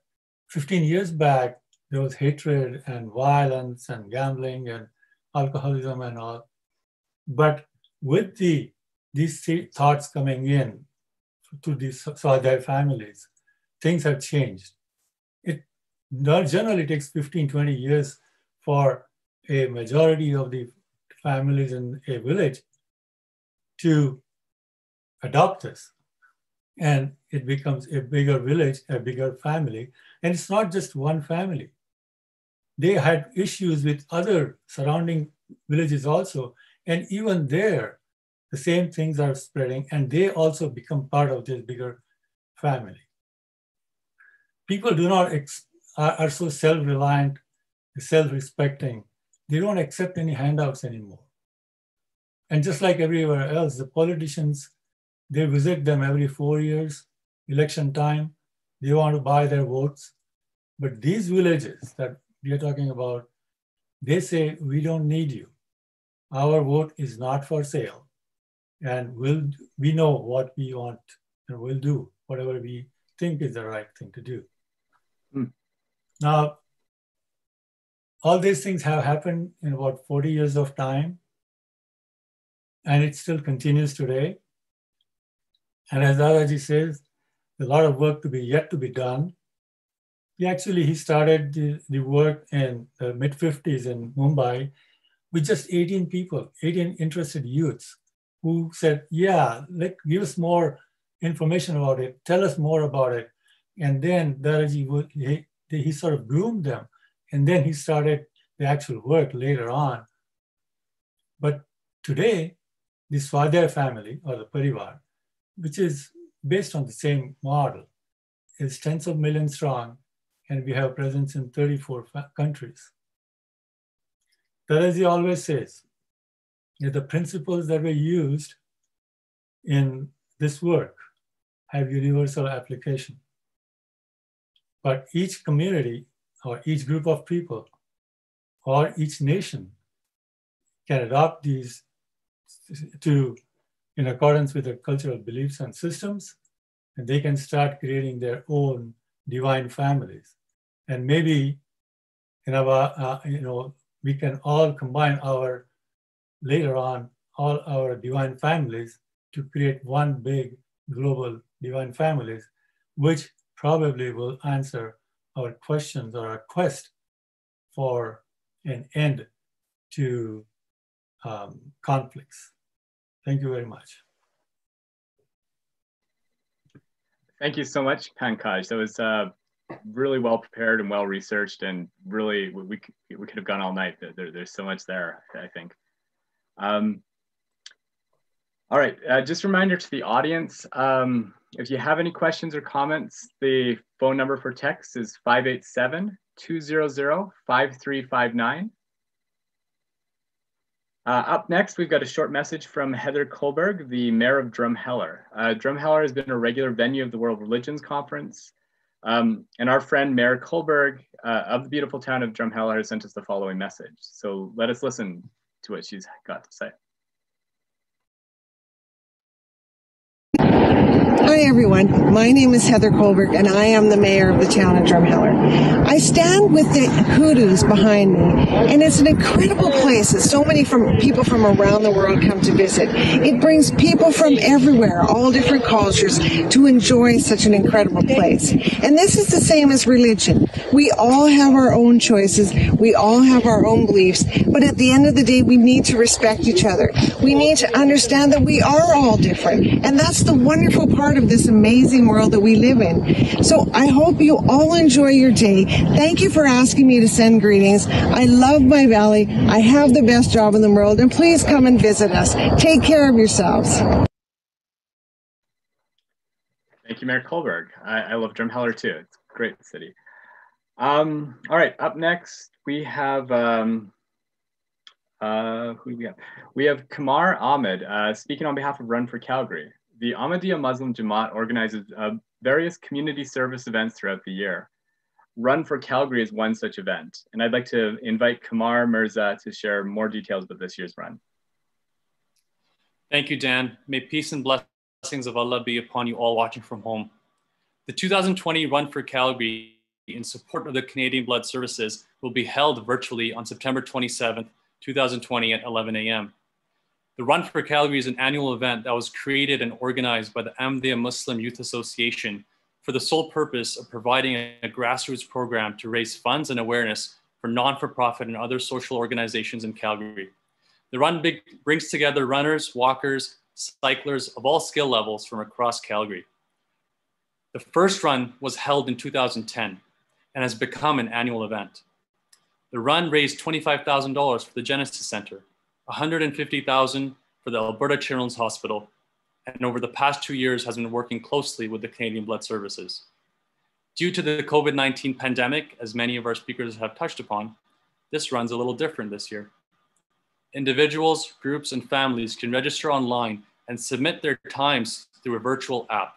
15 years back, there was hatred and violence and gambling and alcoholism and all. But with the these thoughts coming in to these Swadhyay families, things have changed. It generally takes 15, 20 years for a majority of the families in a village to adopt this. And it becomes a bigger village, a bigger family. And it's not just one family. They had issues with other surrounding villages also. And even there, the same things are spreading, and they also become part of this bigger family. People do not ex- are, are so self-reliant, self-respecting. They don't accept any handouts anymore. And just like everywhere else, the politicians, they visit them every four years, election time. They want to buy their votes. But these villages that we are talking about, they say, we don't need you. Our vote is not for sale. And we'll, we know what we want and we'll do whatever we think is the right thing to do. Hmm. Now, all these things have happened in about 40 years of time, and it still continues today. And as Dadaji says, a lot of work to be yet to be done. He actually he started the, the work in the mid 50s in Mumbai with just 18 people, 18 interested youths who said, "Yeah, let give us more information about it. Tell us more about it." And then Dadaji would he, he sort of groomed them, and then he started the actual work later on. But today, the Swadhyay family or the Parivar, which is based on the same model, is tens of millions strong, and we have presence in 34 countries. Dadaji always says that the principles that were used in this work have universal application. But each community or each group of people or each nation can adopt these to in accordance with their cultural beliefs and systems, and they can start creating their own divine families. And maybe, in our, uh, you know, we can all combine our later on all our divine families to create one big global divine families, which probably will answer our questions or our quest for an end to um, conflicts. Thank you very much. Thank you so much, Pankaj. That was uh, really well prepared and well researched, and really we, we, we could have gone all night. There, there's so much there, I think. Um, all right, uh, just a reminder to the audience, um, if you have any questions or comments, the phone number for text is 587-200-5359. Uh, up next, we've got a short message from Heather Colberg, the mayor of Drumheller. Uh, Drumheller has been a regular venue of the World Religions Conference. Um, and our friend Mayor Colberg uh, of the beautiful town of Drumheller has sent us the following message. So let us listen to what she's got to say. Hi, everyone. My name is Heather Colberg, and I am the mayor of the town of Drumheller. I stand with the hoodoos behind me, and it's an incredible place that so many from people from around the world come to visit. It brings people from everywhere, all different cultures, to enjoy such an incredible place. And this is the same as religion. We all have our own choices, we all have our own beliefs, but at the end of the day, we need to respect each other. We need to understand that we are all different, and that's the wonderful part of this amazing world that we live in. So I hope you all enjoy your day. Thank you for asking me to send greetings. I love my valley. I have the best job in the world, and please come and visit us. Take care of yourselves. Thank you, Mayor Colberg. I, I love Drumheller too. It's a great city. Um, all right, up next we have um, uh, who do we have? We have Kamar Ahmed uh, speaking on behalf of Run for Calgary the Ahmadiyya Muslim Jamaat organizes uh, various community service events throughout the year. Run for Calgary is one such event, and I'd like to invite Kamar Mirza to share more details about this year's run. Thank you, Dan. May peace and blessings of Allah be upon you all watching from home. The 2020 Run for Calgary in support of the Canadian Blood Services will be held virtually on September 27, 2020 at 11 a.m. The Run for Calgary is an annual event that was created and organized by the Ahmadiyya Muslim Youth Association for the sole purpose of providing a grassroots program to raise funds and awareness for non-for-profit and other social organizations in Calgary. The run big, brings together runners, walkers, cyclers of all skill levels from across Calgary. The first run was held in 2010 and has become an annual event. The run raised $25,000 for the Genesis Center, 150,000 for the Alberta Children's Hospital, and over the past two years has been working closely with the Canadian Blood Services. Due to the COVID 19 pandemic, as many of our speakers have touched upon, this run's a little different this year. Individuals, groups, and families can register online and submit their times through a virtual app.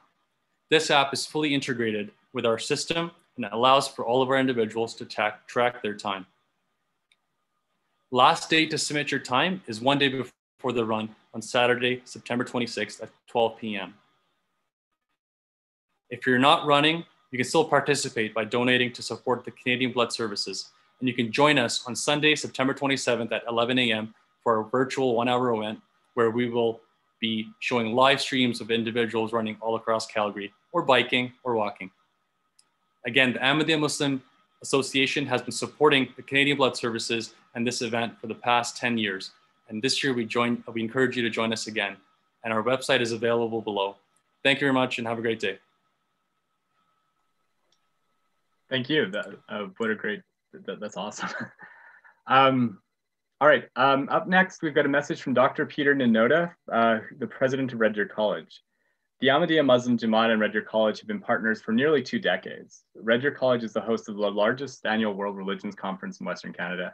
This app is fully integrated with our system and allows for all of our individuals to track their time. Last date to submit your time is one day before the run on Saturday, September 26th at 12 p.m. If you're not running, you can still participate by donating to support the Canadian Blood Services. And you can join us on Sunday, September 27th at 11 a.m. for a virtual one hour event where we will be showing live streams of individuals running all across Calgary or biking or walking. Again, the Ahmadiyya Muslim Association has been supporting the Canadian Blood Services and this event for the past 10 years. And this year we join, we encourage you to join us again. And our website is available below. Thank you very much and have a great day. Thank you. That, uh, what a great, that, that's awesome. [LAUGHS] um, all right, um, up next, we've got a message from Dr. Peter Nunoda, uh, the president of Red Deer College. The Ahmadiyya Muslim Jamaat and Red College have been partners for nearly two decades. Red College is the host of the largest annual World Religions Conference in Western Canada.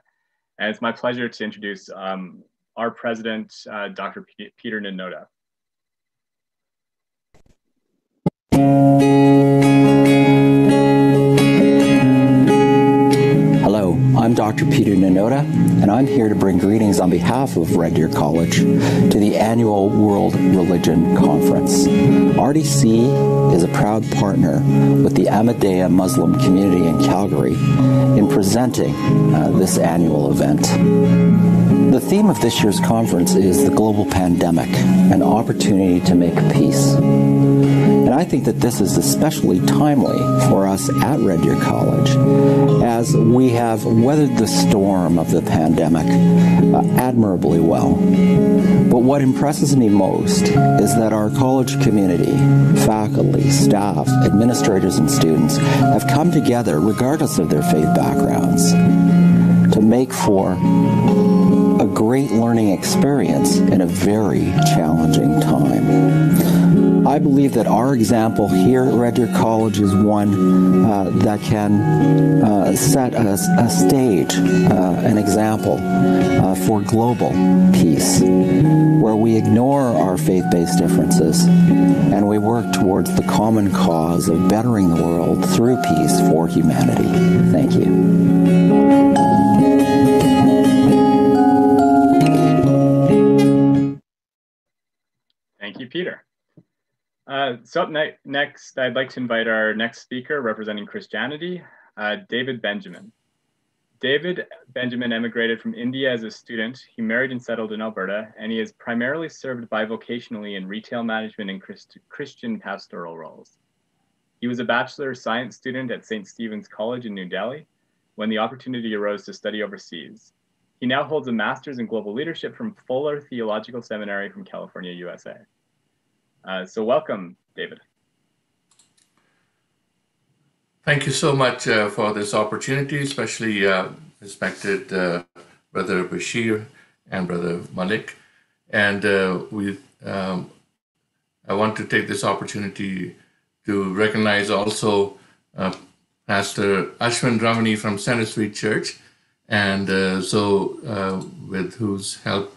And it's my pleasure to introduce um, our president, uh, Dr. P Peter Nunoda. I'm Dr. Peter Nunoda, and I'm here to bring greetings on behalf of Red Deer College to the annual World Religion Conference. RDC is a proud partner with the Ahmadiyya Muslim community in Calgary in presenting uh, this annual event. The theme of this year's conference is the global pandemic, an opportunity to make peace. And I think that this is especially timely for us at Red Deer College as we have weathered the storm of the pandemic uh, admirably well. But what impresses me most is that our college community, faculty, staff, administrators, and students have come together, regardless of their faith backgrounds, to make for a great learning experience in a very challenging time. I believe that our example here at Red Deer College is one uh, that can uh, set a, a stage, uh, an example uh, for global peace, where we ignore our faith based differences and we work towards the common cause of bettering the world through peace for humanity. Thank you. Thank you, Peter. Uh, so up ne next, I'd like to invite our next speaker representing Christianity, uh, David Benjamin. David Benjamin emigrated from India as a student. He married and settled in Alberta, and he has primarily served bivocationally in retail management and Christ Christian pastoral roles. He was a Bachelor of Science student at St. Stephen's College in New Delhi when the opportunity arose to study overseas. He now holds a master's in global leadership from Fuller Theological Seminary from California, USA. Uh, so welcome, David. Thank you so much uh, for this opportunity, especially uh, respected uh, Brother Bashir and Brother Malik. And uh, we, um, I want to take this opportunity to recognize also uh, Pastor Ashwin Ramani from Center Street Church. And so, with whose help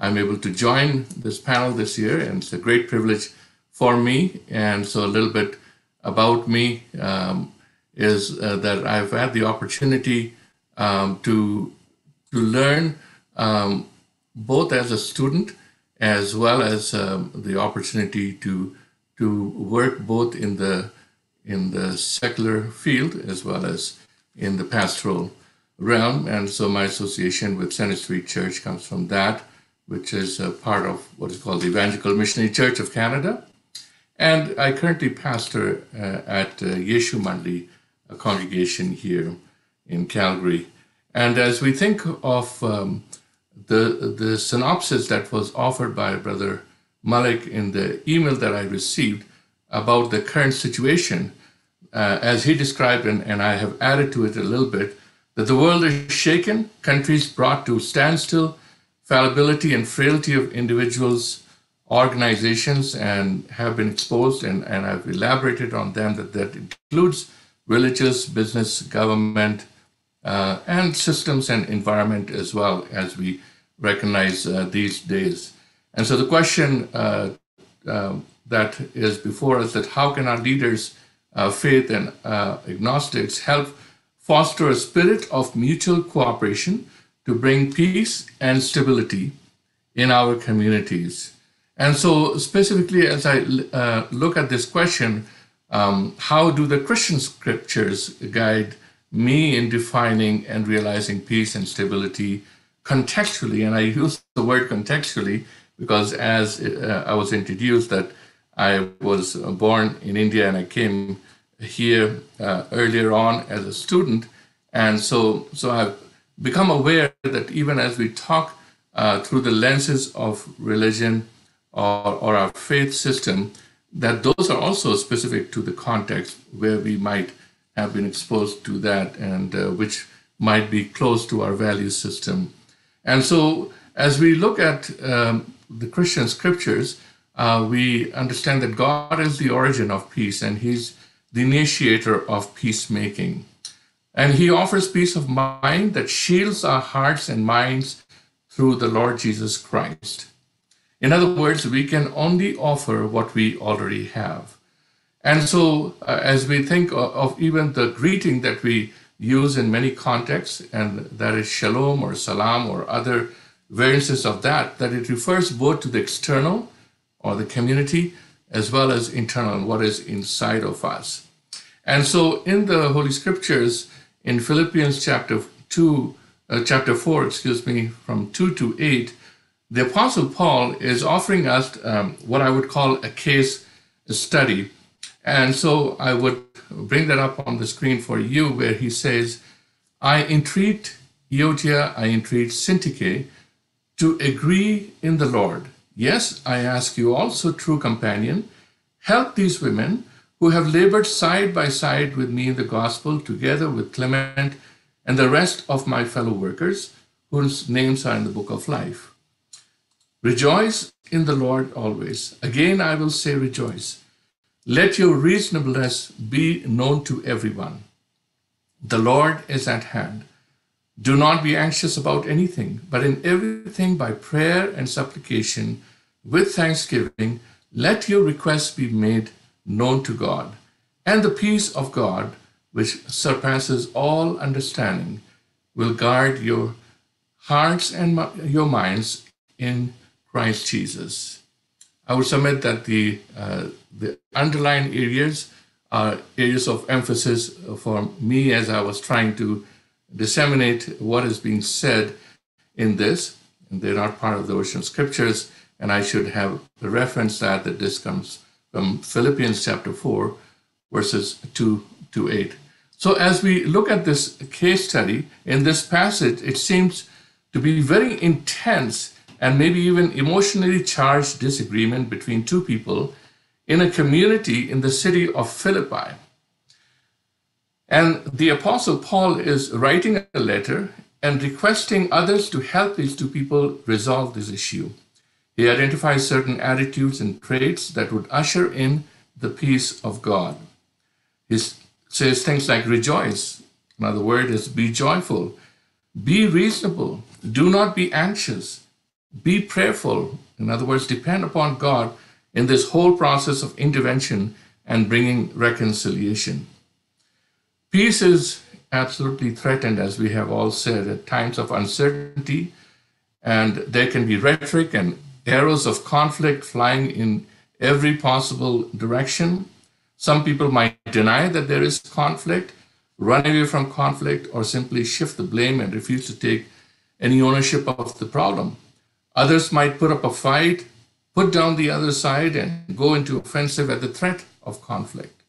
I'm able to join this panel this year, and it's a great privilege for me. And so, a little bit about me um, is uh, that I've had the opportunity um, to to learn um, both as a student as well as um, the opportunity to to work both in the in the secular field as well as in the pastoral realm. And so, my association with Center Street Church comes from that which is a part of what is called the Evangelical Missionary Church of Canada. And I currently pastor uh, at uh, Yeshu Mandi, a congregation here in Calgary. And as we think of um, the, the synopsis that was offered by Brother Malik in the email that I received, about the current situation, uh, as he described, and, and I have added to it a little bit, that the world is shaken, countries brought to standstill, fallibility and frailty of individuals, organizations, and have been exposed, and, and I've elaborated on them that that includes religious, business, government, uh, and systems and environment as well as we recognize uh, these days. And so the question uh, um, that is before us that how can our leaders, uh, faith and uh, agnostics, help foster a spirit of mutual cooperation to bring peace and stability in our communities? And so, specifically, as I uh, look at this question, um, how do the Christian scriptures guide me in defining and realizing peace and stability contextually? And I use the word contextually because as uh, I was introduced that I was born in India and I came here uh, earlier on as a student, and so so I've become aware that even as we talk uh, through the lenses of religion or, or our faith system, that those are also specific to the context where we might have been exposed to that and uh, which might be close to our value system. And so as we look at um, the Christian scriptures, uh, we understand that God is the origin of peace and He's the initiator of peacemaking. And He offers peace of mind that shields our hearts and minds through the Lord Jesus Christ. In other words, we can only offer what we already have. And so, uh, as we think of, of, even the greeting that we use in many contexts, and that is shalom or salam or other variances of that, that it refers both to the external or the community as well as internal, what is inside of us. And so in the Holy Scriptures, in Philippians chapter 2, uh, chapter 4, excuse me, from 2 to 8, the Apostle Paul is offering us um, what I would call a case study. And so I would bring that up on the screen for you, where he says, I entreat Euodia, I entreat Syntyche, to agree in the Lord. Yes, I ask you also, true companion, help these women who have labored side by side with me in the gospel, together with Clement and the rest of my fellow workers, whose names are in the book of life. Rejoice in the Lord always. Again, I will say, rejoice. Let your reasonableness be known to everyone. The Lord is at hand. Do not be anxious about anything, but in everything by prayer and supplication, with thanksgiving, let your requests be made known to God. And the peace of God, which surpasses all understanding, will guard your hearts and your minds in Christ Jesus. I would submit that the, uh, the underlying areas are areas of emphasis for me as I was trying to disseminate what is being said in this, and they're not part of the original scriptures. And I should have the reference that that this comes Philippians chapter 4, verses 2 to 8. So as we look at this case study in this passage, it seems to be very intense and maybe even emotionally charged disagreement between two people in a community in the city of Philippi. And the Apostle Paul is writing a letter and requesting others to help these two people resolve this issue. He identifies certain attitudes and traits that would usher in the peace of God. He says things like rejoice. Another word is be joyful, be reasonable, do not be anxious, be prayerful. In other words, depend upon God in this whole process of intervention and bringing reconciliation. Peace is absolutely threatened, as we have all said, at times of uncertainty, and there can be rhetoric and arrows of conflict flying in every possible direction. Some people might deny that there is conflict, run away from conflict, or simply shift the blame and refuse to take any ownership of the problem. Others might put up a fight, put down the other side, and go into offensive at the threat of conflict.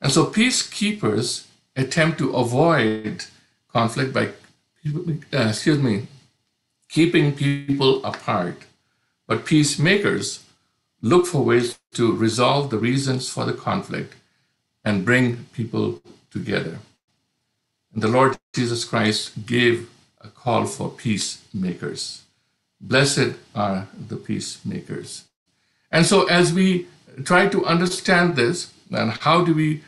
And so peacekeepers attempt to avoid conflict by, uh, excuse me, keeping people apart. But peacemakers look for ways to resolve the reasons for the conflict and bring people together. And the Lord Jesus Christ gave a call for peacemakers. Blessed are the peacemakers. And so, as we try to understand this, and how do we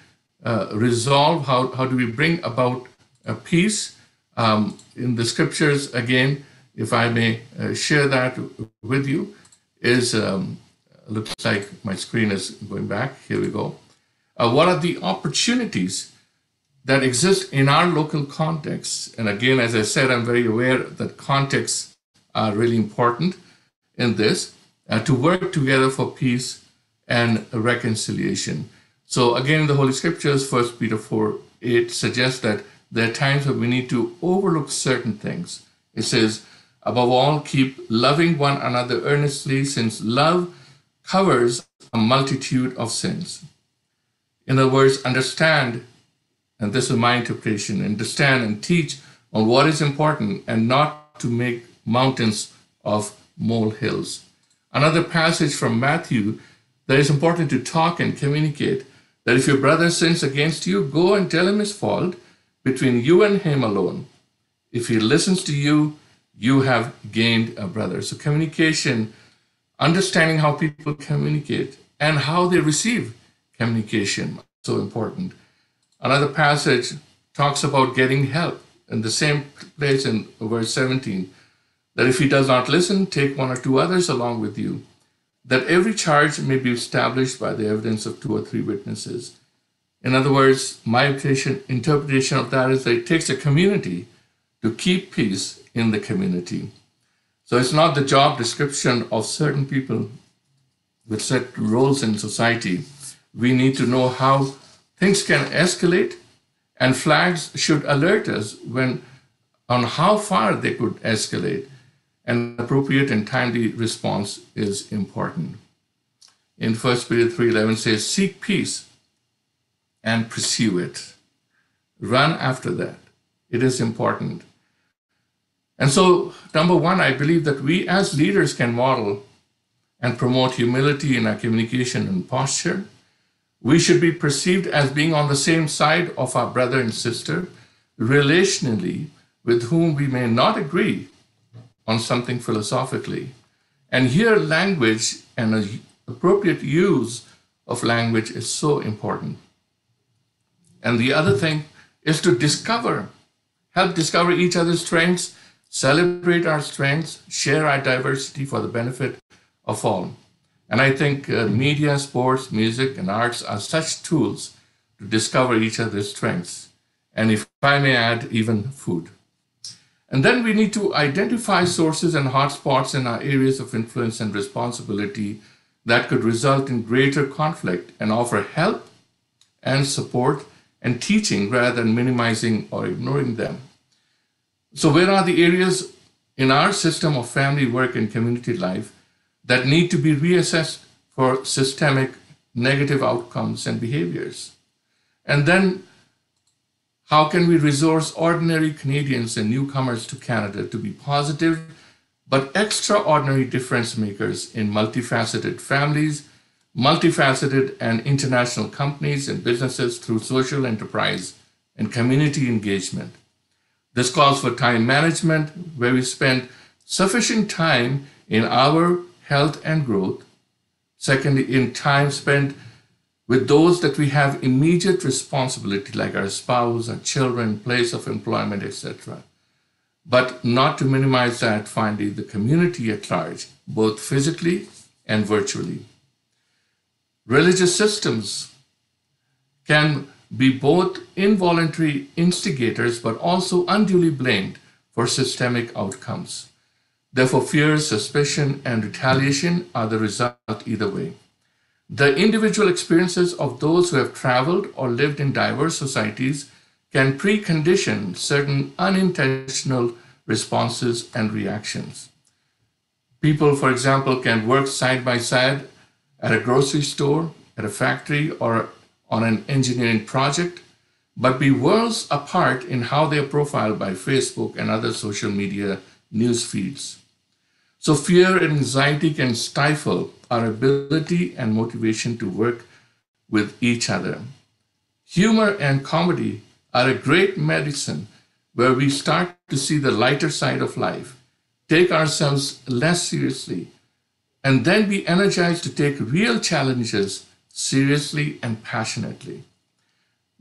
uh, resolve, how, how do we bring about a peace um, in the scriptures, again, if I may uh, share that with you, is um, looks like my screen is going back. Here we go. Uh, what are the opportunities that exist in our local context? And again, as I said, I'm very aware that contexts are really important in this uh, to work together for peace and reconciliation. So again, the Holy Scriptures, First Peter 4, 8 suggests that there are times when we need to overlook certain things. It says, above all, keep loving one another earnestly, since love covers a multitude of sins. In other words, understand, and this is my interpretation, understand and teach on what is important and not to make mountains of molehills. Another passage from Matthew that is important to talk and communicate that if your brother sins against you, go and tell him his fault between you and him alone. If he listens to you, you have gained a brother. So, communication, understanding how people communicate and how they receive communication, so important. Another passage talks about getting help in the same place in verse 17 that if he does not listen, take one or two others along with you, that every charge may be established by the evidence of two or three witnesses. In other words, my interpretation of that is that it takes a community to keep peace in the community. So it's not the job description of certain people with set roles in society. We need to know how things can escalate, and flags should alert us when on how far they could escalate. An appropriate and timely response is important. In 1 Peter 3:11 says, "Seek peace and pursue it. Run after that. It is important." And so, number one, I believe that we as leaders can model and promote humility in our communication and posture. We should be perceived as being on the same side of our brother and sister, relationally, with whom we may not agree on something philosophically. And here, language and appropriate use of language is so important. And the other thing is to discover, help discover each other's strengths celebrate our strengths, share our diversity for the benefit of all. And I think uh, media, sports, music, and arts are such tools to discover each other's strengths. And if I may add, even food. And then we need to identify sources and hotspots in our areas of influence and responsibility that could result in greater conflict and offer help and support and teaching rather than minimizing or ignoring them. So, where are the areas in our system of family, work, and community life that need to be reassessed for systemic negative outcomes and behaviors? And then, how can we resource ordinary Canadians and newcomers to Canada to be positive but extraordinary difference makers in multifaceted families, multifaceted and international companies and businesses through social enterprise and community engagement? This calls for time management, where we spend sufficient time in our health and growth. Secondly, in time spent with those that we have immediate responsibility, like our spouse, our children, place of employment, etc. But not to minimize that, finally, the community at large, both physically and virtually. Religious systems can be both involuntary instigators but also unduly blamed for systemic outcomes. Therefore, fear, suspicion, and retaliation are the result either way. The individual experiences of those who have traveled or lived in diverse societies can precondition certain unintentional responses and reactions. People, for example, can work side by side at a grocery store, at a factory, or on an engineering project, but be worlds apart in how they are profiled by Facebook and other social media news feeds. So fear and anxiety can stifle our ability and motivation to work with each other. Humor and comedy are a great medicine where we start to see the lighter side of life, take ourselves less seriously, and then be energized to take real challenges seriously and passionately.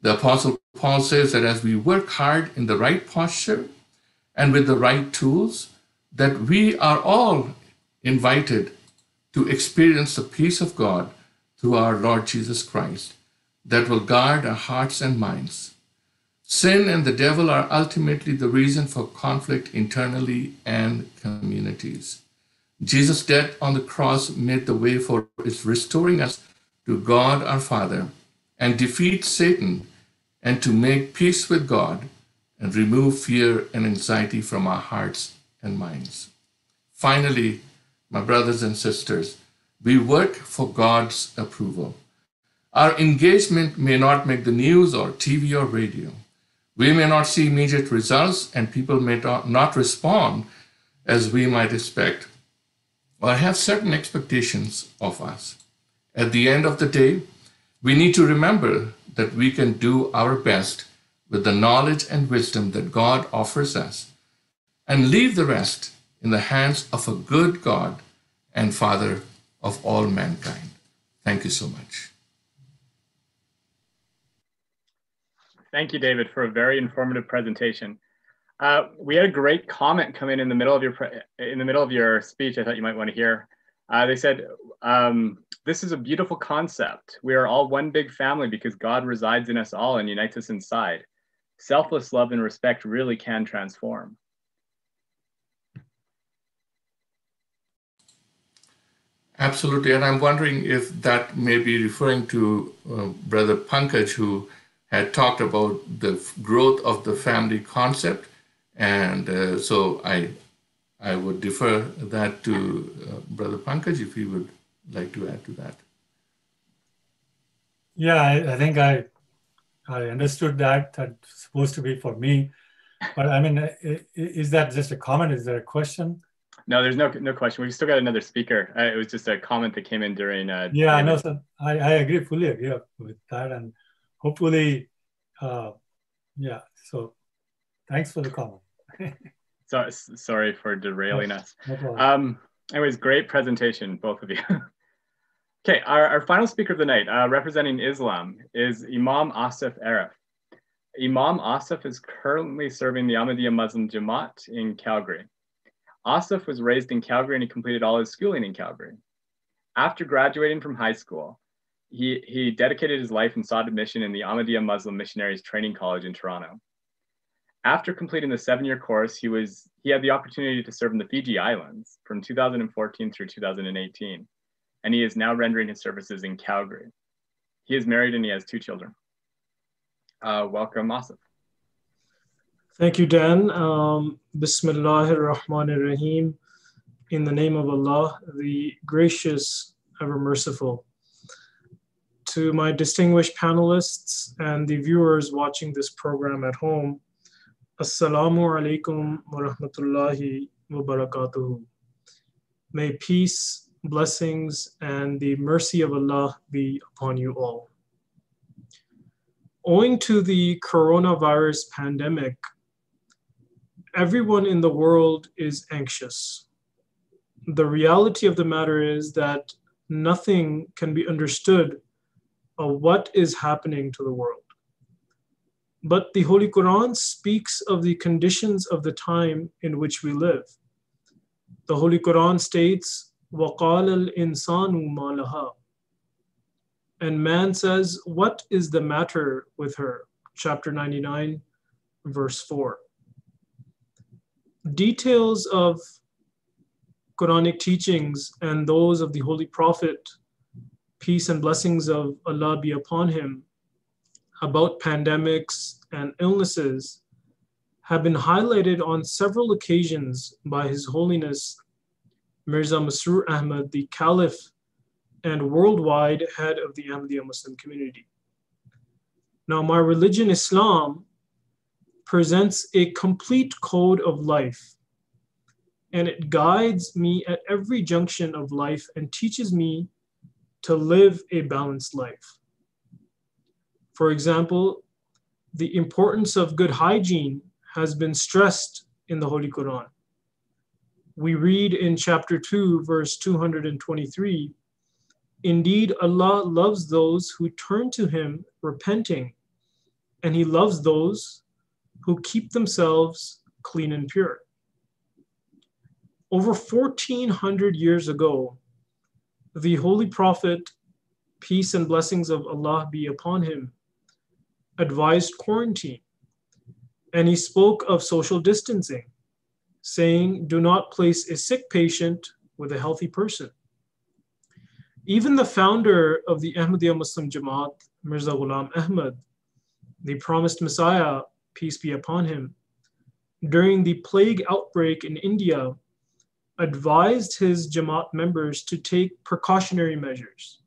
The Apostle Paul says that as we work hard in the right posture and with the right tools, that we are all invited to experience the peace of God through our Lord Jesus Christ that will guard our hearts and minds. Sin and the devil are ultimately the reason for conflict internally and communities. Jesus' death on the cross made the way for its restoring us to God our Father and defeat Satan and to make peace with God and remove fear and anxiety from our hearts and minds. Finally, my brothers and sisters, we work for God's approval. Our engagement may not make the news or TV or radio. We may not see immediate results, and people may not respond as we might expect or have certain expectations of us. At the end of the day, we need to remember that we can do our best with the knowledge and wisdom that God offers us and leave the rest in the hands of a good God and Father of all mankind. Thank you so much. Thank you, David, for a very informative presentation. Uh, we had a great comment come in in the middle of your in the middle of your speech. I thought you might want to hear. Uh, they said, um, "This is a beautiful concept. We are all one big family because God resides in us all and unites us inside. Selfless love and respect really can transform." Absolutely, and I'm wondering if that may be referring to uh, Brother Pankaj, who had talked about the growth of the family concept, and uh, so I, I would defer that to uh, Brother Pankaj if he would like to add to that. Yeah, I, I think I, I understood that. That's supposed to be for me, but I mean, is that just a comment? Is there a question? No, there's no no question. We still got another speaker. Uh, it was just a comment that came in during. Uh, yeah, I know. So I, I agree fully agree with that, and hopefully, uh, yeah. So, thanks for the comment. [LAUGHS] so, sorry for derailing us. Um, anyways, great presentation, both of you. [LAUGHS] okay, our, our final speaker of the night, uh, representing Islam, is Imam Asif Arif. Imam Asif is currently serving the Ahmadiyya Muslim Jamaat in Calgary. Asif was raised in Calgary and he completed all his schooling in Calgary. After graduating from high school, he, he dedicated his life and sought admission in the Ahmadiyya Muslim Missionaries Training College in Toronto. After completing the seven-year course, he, was, he had the opportunity to serve in the Fiji Islands from 2014 through 2018, and he is now rendering his services in Calgary. He is married and he has two children. Uh, welcome, Asif. Thank you, Dan. Um, Bismillahir Rahmanir Rahim. In the name of Allah, the gracious, ever merciful. To my distinguished panelists and the viewers watching this program at home, Assalamu alaikum wa rahmatullahi wa. May peace, blessings, and the mercy of Allah be upon you all. Owing to the coronavirus pandemic, everyone in the world is anxious. The reality of the matter is that nothing can be understood of what is happening to the world. But the Holy Quran speaks of the conditions of the time in which we live. The Holy Quran states, وَقَالَ الْإِنسَانُ مَا لَهَا And man says, what is the matter with her? Chapter 99, verse 4 details of Quranic teachings and those of the Holy Prophet, peace and blessings of Allah be upon him, about pandemics and illnesses have been highlighted on several occasions by His Holiness Mirza Masroor Ahmad, the Caliph and worldwide head of the Ahmadiyya Muslim community. Now, my religion, Islam, presents a complete code of life and it guides me at every junction of life and teaches me to live a balanced life. For example, the importance of good hygiene has been stressed in the Holy Quran. We read in chapter 2, verse 223 Indeed, Allah loves those who turn to Him repenting, and He loves those who keep themselves clean and pure. Over 1400 years ago, the Holy Prophet, peace and blessings of Allah be upon him, advised quarantine. And he spoke of social distancing, saying, Do not place a sick patient with a healthy person. Even the founder of the Ahmadiyya Muslim Jamaat, Mirza Ghulam Ahmad, the promised Messiah, peace be upon him, during the plague outbreak in India, advised his Jamaat members to take precautionary measures.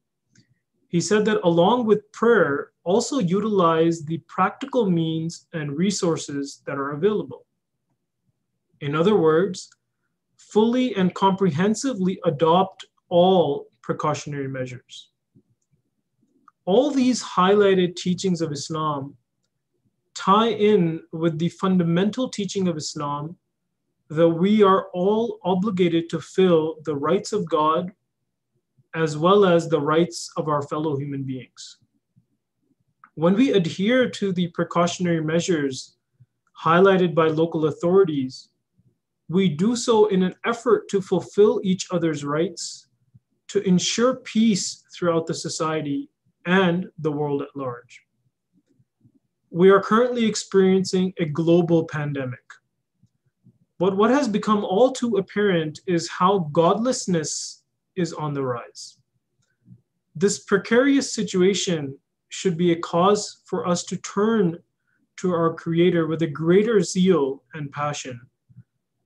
He said that along with prayer, also utilize the practical means and resources that are available. In other words, fully and comprehensively adopt all precautionary measures. All these highlighted teachings of Islam tie in with the fundamental teaching of Islam that we are all obligated to fill the rights of God as well as the rights of our fellow human beings. When we adhere to the precautionary measures highlighted by local authorities, we do so in an effort to fulfill each other's rights, to ensure peace throughout the society and the world at large. We are currently experiencing a global pandemic but what has become all too apparent is how godlessness is on the rise. This precarious situation should be a cause for us to turn to our Creator with a greater zeal and passion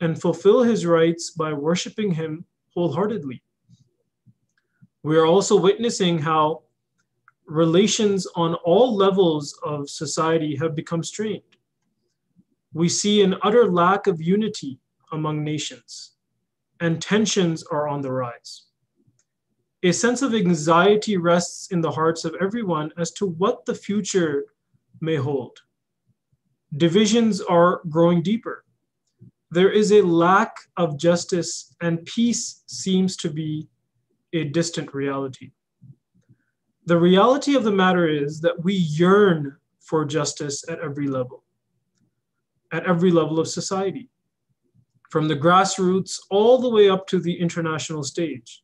and fulfill His rights by worshiping Him wholeheartedly. We are also witnessing how relations on all levels of society have become strained we see an utter lack of unity among nations, and tensions are on the rise. A sense of anxiety rests in the hearts of everyone as to what the future may hold. Divisions are growing deeper. There is a lack of justice, and peace seems to be a distant reality. The reality of the matter is that we yearn for justice at every level at every level of society, from the grassroots all the way up to the international stage.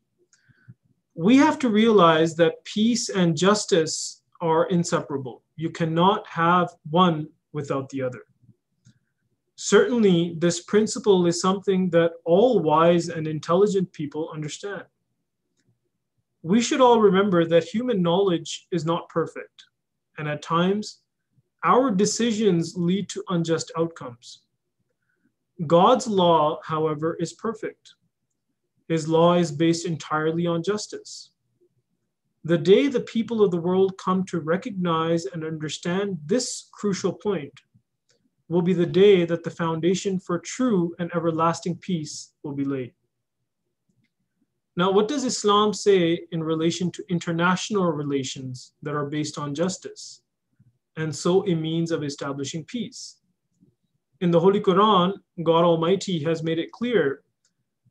We have to realize that peace and justice are inseparable. You cannot have one without the other. Certainly, this principle is something that all wise and intelligent people understand. We should all remember that human knowledge is not perfect, and at times our decisions lead to unjust outcomes. God's law, however, is perfect. His law is based entirely on justice. The day the people of the world come to recognize and understand this crucial point will be the day that the foundation for true and everlasting peace will be laid. Now, what does Islam say in relation to international relations that are based on justice? and so a means of establishing peace. In the Holy Quran, God Almighty has made it clear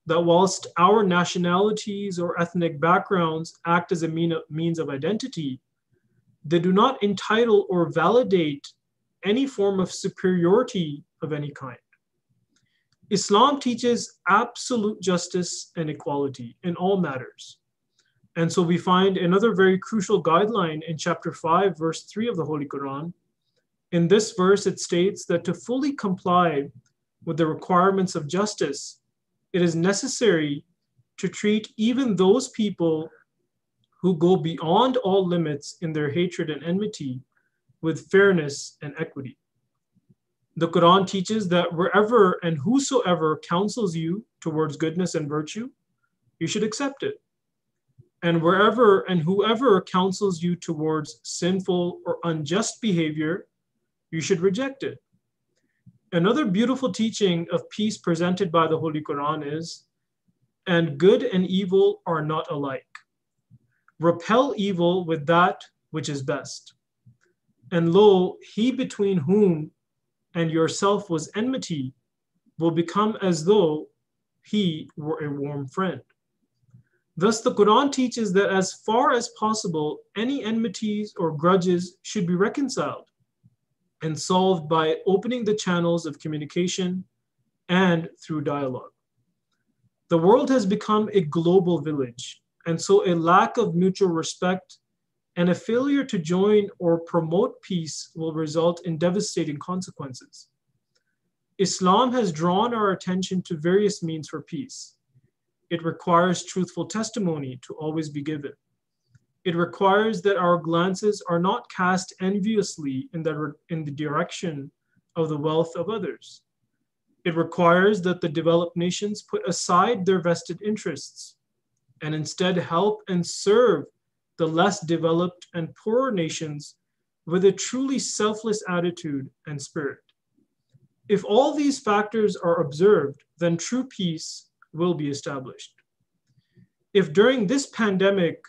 that whilst our nationalities or ethnic backgrounds act as a mean of, means of identity, they do not entitle or validate any form of superiority of any kind. Islam teaches absolute justice and equality in all matters. And so we find another very crucial guideline in chapter 5, verse 3 of the Holy Quran. In this verse, it states that to fully comply with the requirements of justice, it is necessary to treat even those people who go beyond all limits in their hatred and enmity with fairness and equity. The Quran teaches that wherever and whosoever counsels you towards goodness and virtue, you should accept it and wherever and whoever counsels you towards sinful or unjust behavior, you should reject it. Another beautiful teaching of peace presented by the Holy Quran is, and good and evil are not alike. Repel evil with that which is best. And lo, he between whom and yourself was enmity will become as though he were a warm friend. Thus, the Quran teaches that as far as possible, any enmities or grudges should be reconciled and solved by opening the channels of communication and through dialogue. The world has become a global village, and so a lack of mutual respect and a failure to join or promote peace will result in devastating consequences. Islam has drawn our attention to various means for peace. It requires truthful testimony to always be given. It requires that our glances are not cast enviously in the, in the direction of the wealth of others. It requires that the developed nations put aside their vested interests and instead help and serve the less developed and poorer nations with a truly selfless attitude and spirit. If all these factors are observed, then true peace will be established. If during this pandemic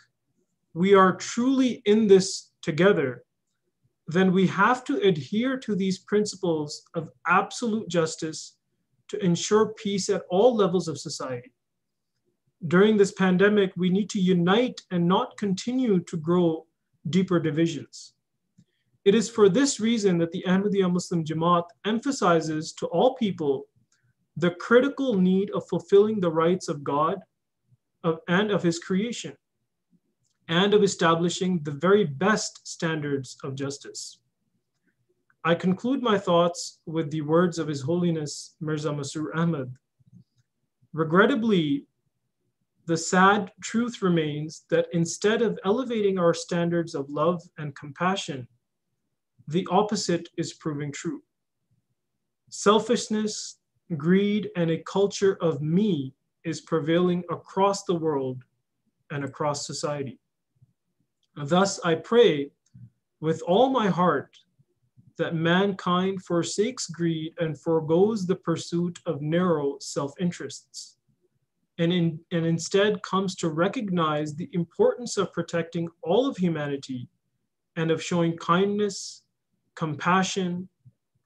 we are truly in this together, then we have to adhere to these principles of absolute justice to ensure peace at all levels of society. During this pandemic, we need to unite and not continue to grow deeper divisions. It is for this reason that the Ahmadiyya Muslim Jamaat emphasizes to all people the critical need of fulfilling the rights of God of, and of his creation and of establishing the very best standards of justice. I conclude my thoughts with the words of His Holiness Mirza Masroor Ahmad. Regrettably, the sad truth remains that instead of elevating our standards of love and compassion, the opposite is proving true. Selfishness, greed, and a culture of me is prevailing across the world and across society. Thus, I pray with all my heart that mankind forsakes greed and foregoes the pursuit of narrow self interests, and, in, and instead comes to recognize the importance of protecting all of humanity and of showing kindness, compassion,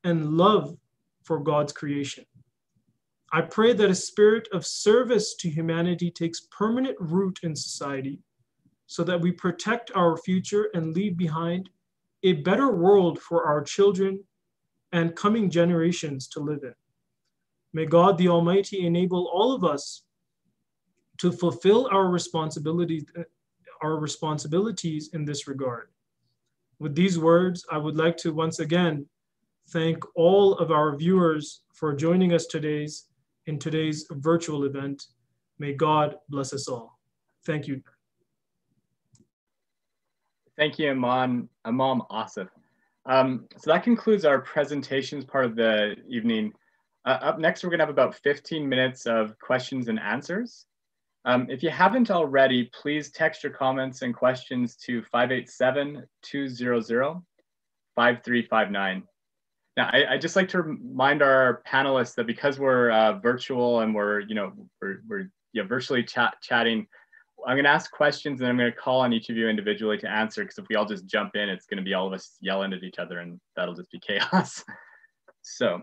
and love for God's creation. I pray that a spirit of service to humanity takes permanent root in society so that we protect our future and leave behind a better world for our children and coming generations to live in. May God the Almighty enable all of us to fulfill our responsibilities, our responsibilities in this regard. With these words, I would like to once again thank all of our viewers for joining us today's in today's virtual event. May God bless us all. Thank you. Thank you, Imam, Imam Asif. Um, so that concludes our presentations part of the evening. Uh, up next, we're gonna have about 15 minutes of questions and answers. Um, if you haven't already, please text your comments and questions to 587-200-5359. Now, I, I just like to remind our panelists that because we're uh, virtual and we're, you know, we're, we're yeah, virtually chat, chatting, I'm going to ask questions and I'm going to call on each of you individually to answer because if we all just jump in, it's going to be all of us yelling at each other and that'll just be chaos. [LAUGHS] so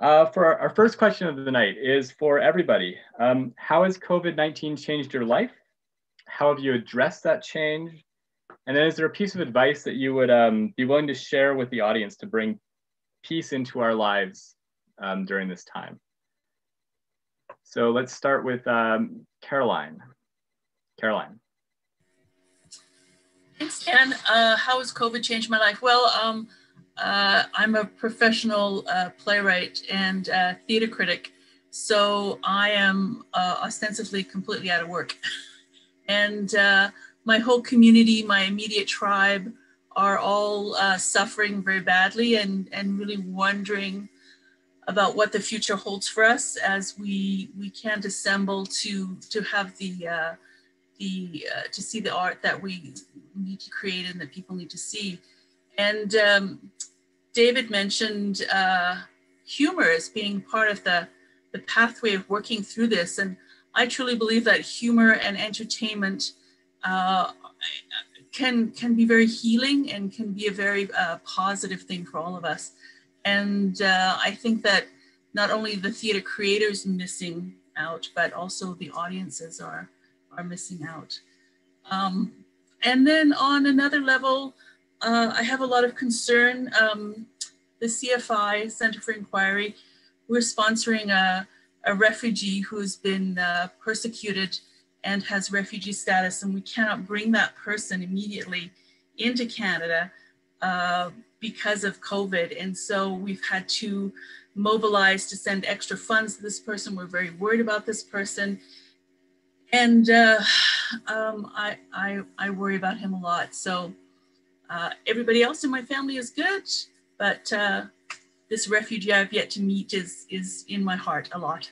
uh, for our, our, first question of the night is for everybody. Um, how has COVID-19 changed your life? How have you addressed that change? And then is there a piece of advice that you would um, be willing to share with the audience to bring peace into our lives um, during this time? So let's start with um, Caroline. Caroline. Thanks, Dan. Uh, how has COVID changed my life? Well, um, uh, I'm a professional uh, playwright and uh, theater critic, so I am uh, ostensibly completely out of work. [LAUGHS] and uh, my whole community, my immediate tribe, are all suffering very badly and, and really wondering about what the future holds for us as we we can't assemble to to have the the uh, to see the art that we need to create and that people need to see. And um, David mentioned uh, humor as being part of the, the pathway of working through this. And I truly believe that humor and entertainment uh, can, can be very healing and can be a very uh, positive thing for all of us. And uh, I think that not only the theater creators missing out, but also the audiences are, are missing out. Um, and then on another level, uh, I have a lot of concern. Um, the CFI, Center for Inquiry, we're sponsoring a, a refugee who's been uh, persecuted and has refugee status, and we cannot bring that person immediately into Canada uh, because of COVID. And so we've had to mobilize to send extra funds to this person. We're very worried about this person. And uh, [SIGHS] um, I, I, I worry about him a lot. So uh, everybody else in my family is good, but uh, this refugee I've yet to meet is, is in my heart a lot.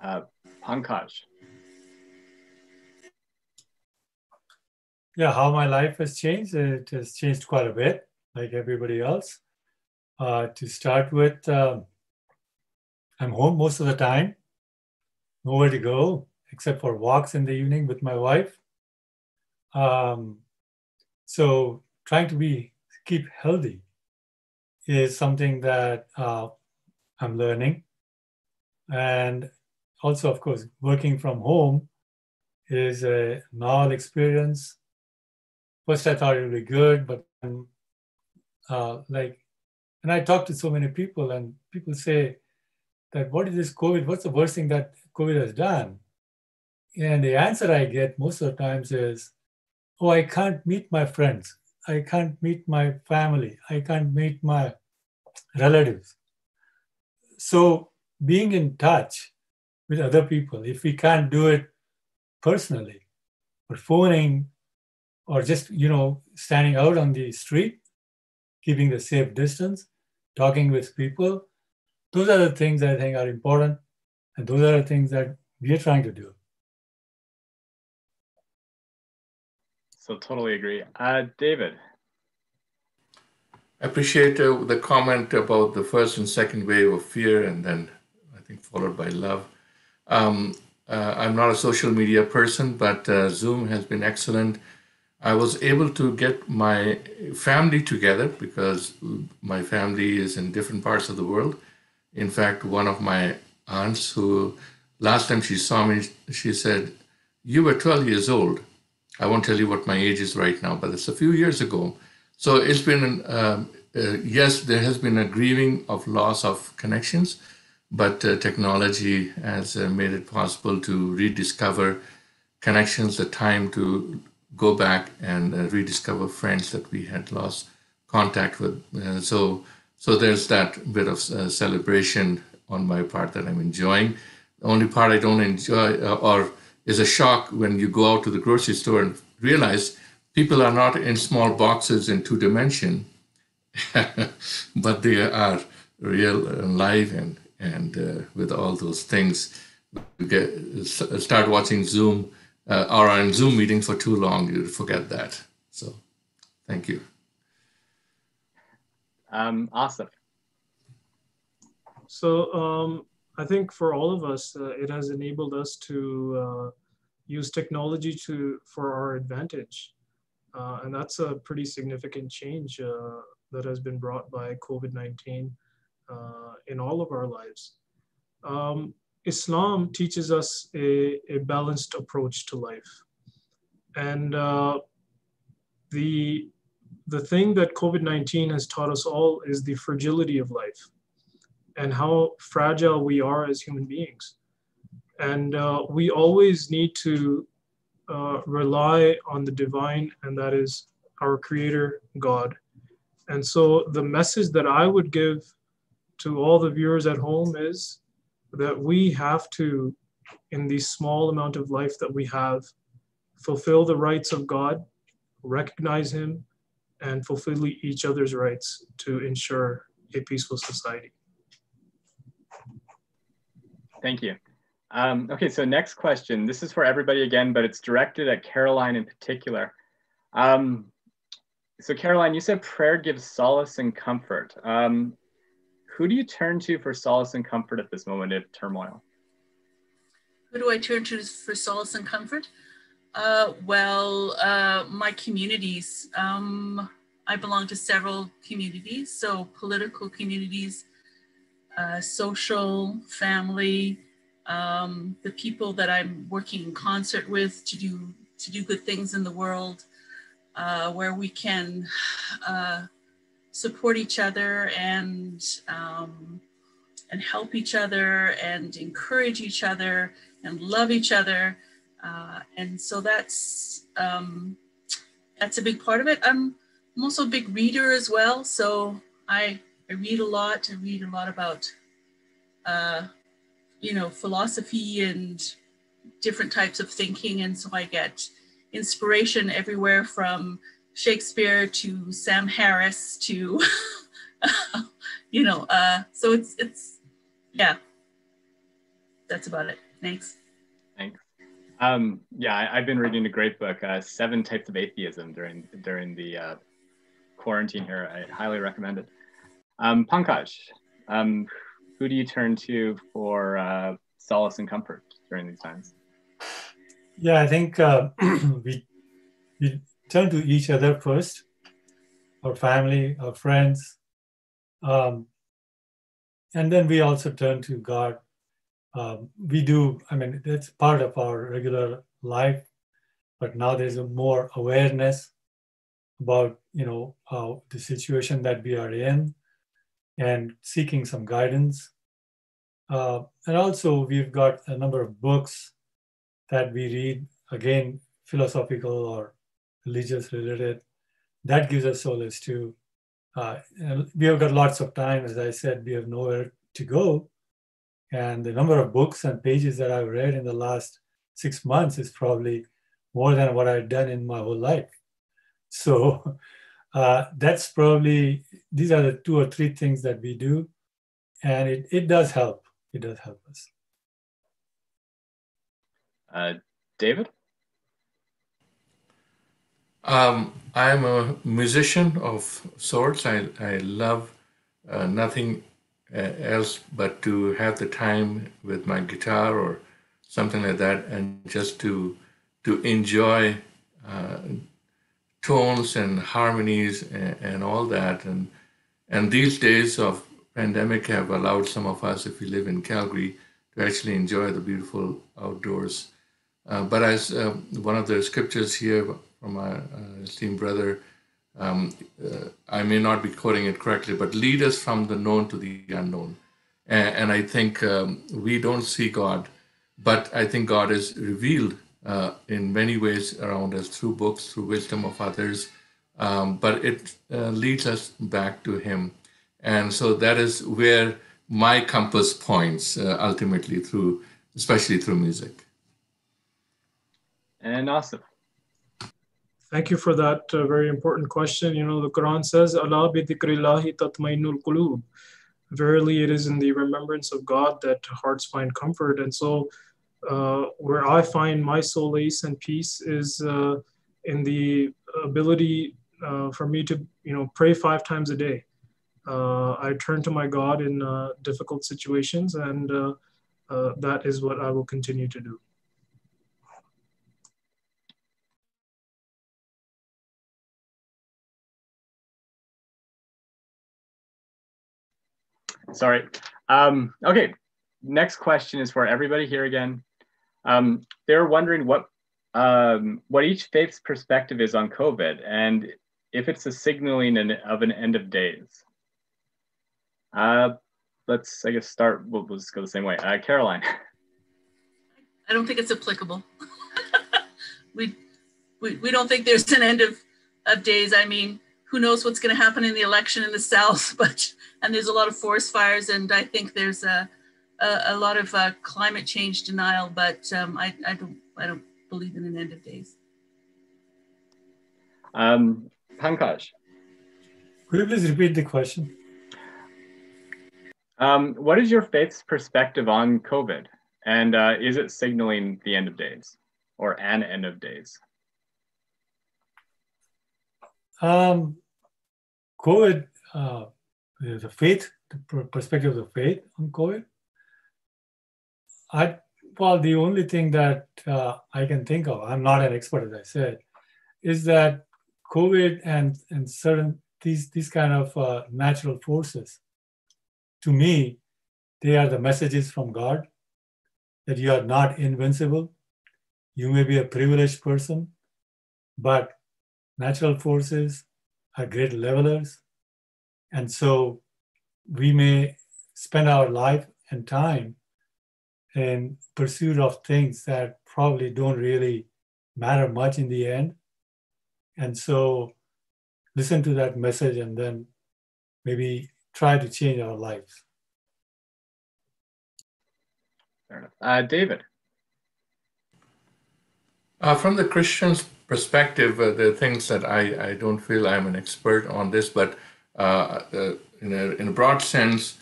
Uh, Pankaj. Yeah, how my life has changed. It has changed quite a bit, like everybody else. Uh, to start with, uh, I'm home most of the time, nowhere to go except for walks in the evening with my wife. Um, so trying to be keep healthy is something that uh, I'm learning, and also, of course, working from home is a novel experience. First, I thought it would be good, but uh, like, and I talk to so many people, and people say that what is this COVID? What's the worst thing that COVID has done? And the answer I get most of the times is, oh, I can't meet my friends. I can't meet my family. I can't meet my relatives. So being in touch with other people. If we can't do it personally, but phoning or just, you know, standing out on the street, keeping the safe distance, talking with people, those are the things I think are important. And those are the things that we are trying to do. So totally agree. Uh, David. I appreciate uh, the comment about the first and second wave of fear and then I think followed by love. Um, uh, I'm not a social media person, but uh, Zoom has been excellent. I was able to get my family together because my family is in different parts of the world. In fact, one of my aunts, who last time she saw me, she said, You were 12 years old. I won't tell you what my age is right now, but it's a few years ago. So it's been, um, uh, yes, there has been a grieving of loss of connections but uh, technology has uh, made it possible to rediscover connections, the time to go back and uh, rediscover friends that we had lost contact with. Uh, so, so there's that bit of uh, celebration on my part that I'm enjoying. The only part I don't enjoy uh, or is a shock when you go out to the grocery store and realize people are not in small boxes in two dimension, [LAUGHS] but they are real and live and and uh, with all those things, you get start watching Zoom uh, or on Zoom meeting for too long, you forget that. So, thank you. Um, Asif. So um, I think for all of us, uh, it has enabled us to uh, use technology to for our advantage, uh, and that's a pretty significant change uh, that has been brought by COVID nineteen uh, in all of our lives. Um, Islam teaches us a, a, balanced approach to life. And uh, the, the thing that COVID 19 has taught us all is the fragility of life and how fragile we are as human beings. And uh, we always need to uh, rely on the divine, and that is our Creator, God. And so the message that I would give to all the viewers at home is that we have to, in the small amount of life that we have, fulfill the rights of God, recognize Him, and fulfill each other's rights to ensure a peaceful society. Thank you. Um, okay, so next question. This is for everybody again, but it's directed at Caroline in particular. Um, so Caroline, you said prayer gives solace and comfort. Um, who do you turn to for solace and comfort at this moment of turmoil? Who do I turn to for solace and comfort? Uh, well, uh, my communities. Um, I belong to several communities, so political communities, uh, social, family, um, the people that I'm working in concert with to do to do good things in the world, uh, where we can uh, support each other and um, and help each other and encourage each other and love each other, uh, and so that's um, that's a big part of it. I'm I'm also a big reader as well, so I I read a lot. I read a lot about uh, you know philosophy and different types of thinking, and so I get inspiration everywhere from Shakespeare to Sam Harris to [LAUGHS] you know. Uh, so it's it's yeah. That's about it. Thanks. Thanks. Um, yeah, I, have been reading a great book, uh, Seven Types of Atheism, during during the uh, quarantine here. I highly recommend it. Um, Pankaj, um, who do you turn to for uh, solace and comfort during these times? Yeah, I think uh, [CLEARS THROAT] we, we turn to each other first, our family, our friends, um, and then we also turn to God. Um, we do, I mean, it's part of our regular life, but now there's a more awareness about you know the situation that we are in and seeking some guidance. Uh, and also we've got a number of books that we read again philosophical or religious related that gives us solace too. Uh, we have got lots of time. As i said we have nowhere to go and the number of books and pages that i've read in the last six months is probably more than what i've done in my whole life so [LAUGHS] uh, that's probably, these are the two or three things that we do. And it, it does help. It does help us. Uh, David? Um, I am a musician of sorts. I, I love uh, nothing else but to have the time with my guitar or something like that and just to to enjoy uh, tones and harmonies and, and, all that. And and these days of pandemic have allowed some of us, if we live in Calgary, to actually enjoy the beautiful outdoors. Uh, but as uh, one of the scriptures here from my uh, esteemed brother, um, uh, I may not be quoting it correctly, but lead us from the known to the unknown. And, and I think um, we don't see God, but I think God is revealed uh, in many ways around us through books, through wisdom of others, um, but it uh, leads us back to Him. And so that is where my compass points uh, ultimately through, especially through music. And Asif. Thank you for that uh, very important question. You know, the Quran says, Allah bi tatmainul qulub. Verily, it is in the remembrance of God that hearts find comfort. And so, uh, where I find my solace and peace is uh, in the ability uh, for me to, you know, pray five times a day. Uh, I turn to my God in uh, difficult situations, and that is what I will continue to do. Sorry. Um, okay. Next question is for everybody here again. Um, they're wondering what um, what each faith's perspective is on COVID and if it's a signaling of an end of days. Uh, let's, I guess, start. We'll, we'll just go the same way. Uh, Caroline. [LAUGHS] I don't think it's applicable. [LAUGHS] we, we, we don't think there's an end of, of days. I mean, who knows what's going to happen in the election in the South, [LAUGHS] but, and there's a lot of forest fires, and I think there's a, a, a lot of uh, climate change denial, but um, I, I, don't, I don't believe in an end of days. Um, Pankaj. Could you please repeat the question? Um, what is your faith's perspective on COVID? And uh, is it signaling the end of days or an end of days? Um, COVID, uh, the faith, the perspective of the faith on COVID. I well, the only thing that uh, I can think of, I'm not an expert, as I said, is that COVID and and certain these these kind of uh, natural forces, to me, they are the messages from God that you are not invincible. You may be a privileged person, but natural forces are great levelers. And so we may spend our life and time in pursuit of things that probably don't really matter much in the end. And so listen to that message and then maybe try to change our lives. Fair enough. Uh, David. Uh, from the Christian's perspective, uh, the things that I, I don't feel I'm an expert on this, but uh, uh, in, a, in a broad sense,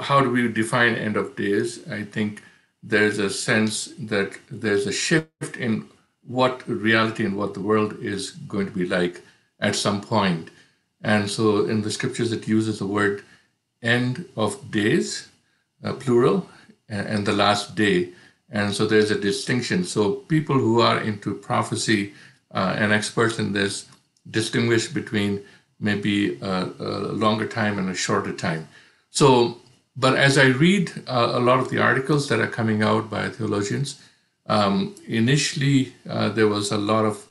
how do we define end of days? I think there's a sense that there's a shift in what reality and what the world is going to be like at some point. And so in the scriptures, it uses the word end of days, uh, plural, and, and the last day. And so there's a distinction. So people who are into prophecy and experts in this distinguish between maybe a, a, longer time and a shorter time. So, but as I read uh, a lot of the articles that are coming out by theologians, um, initially uh, there was a lot of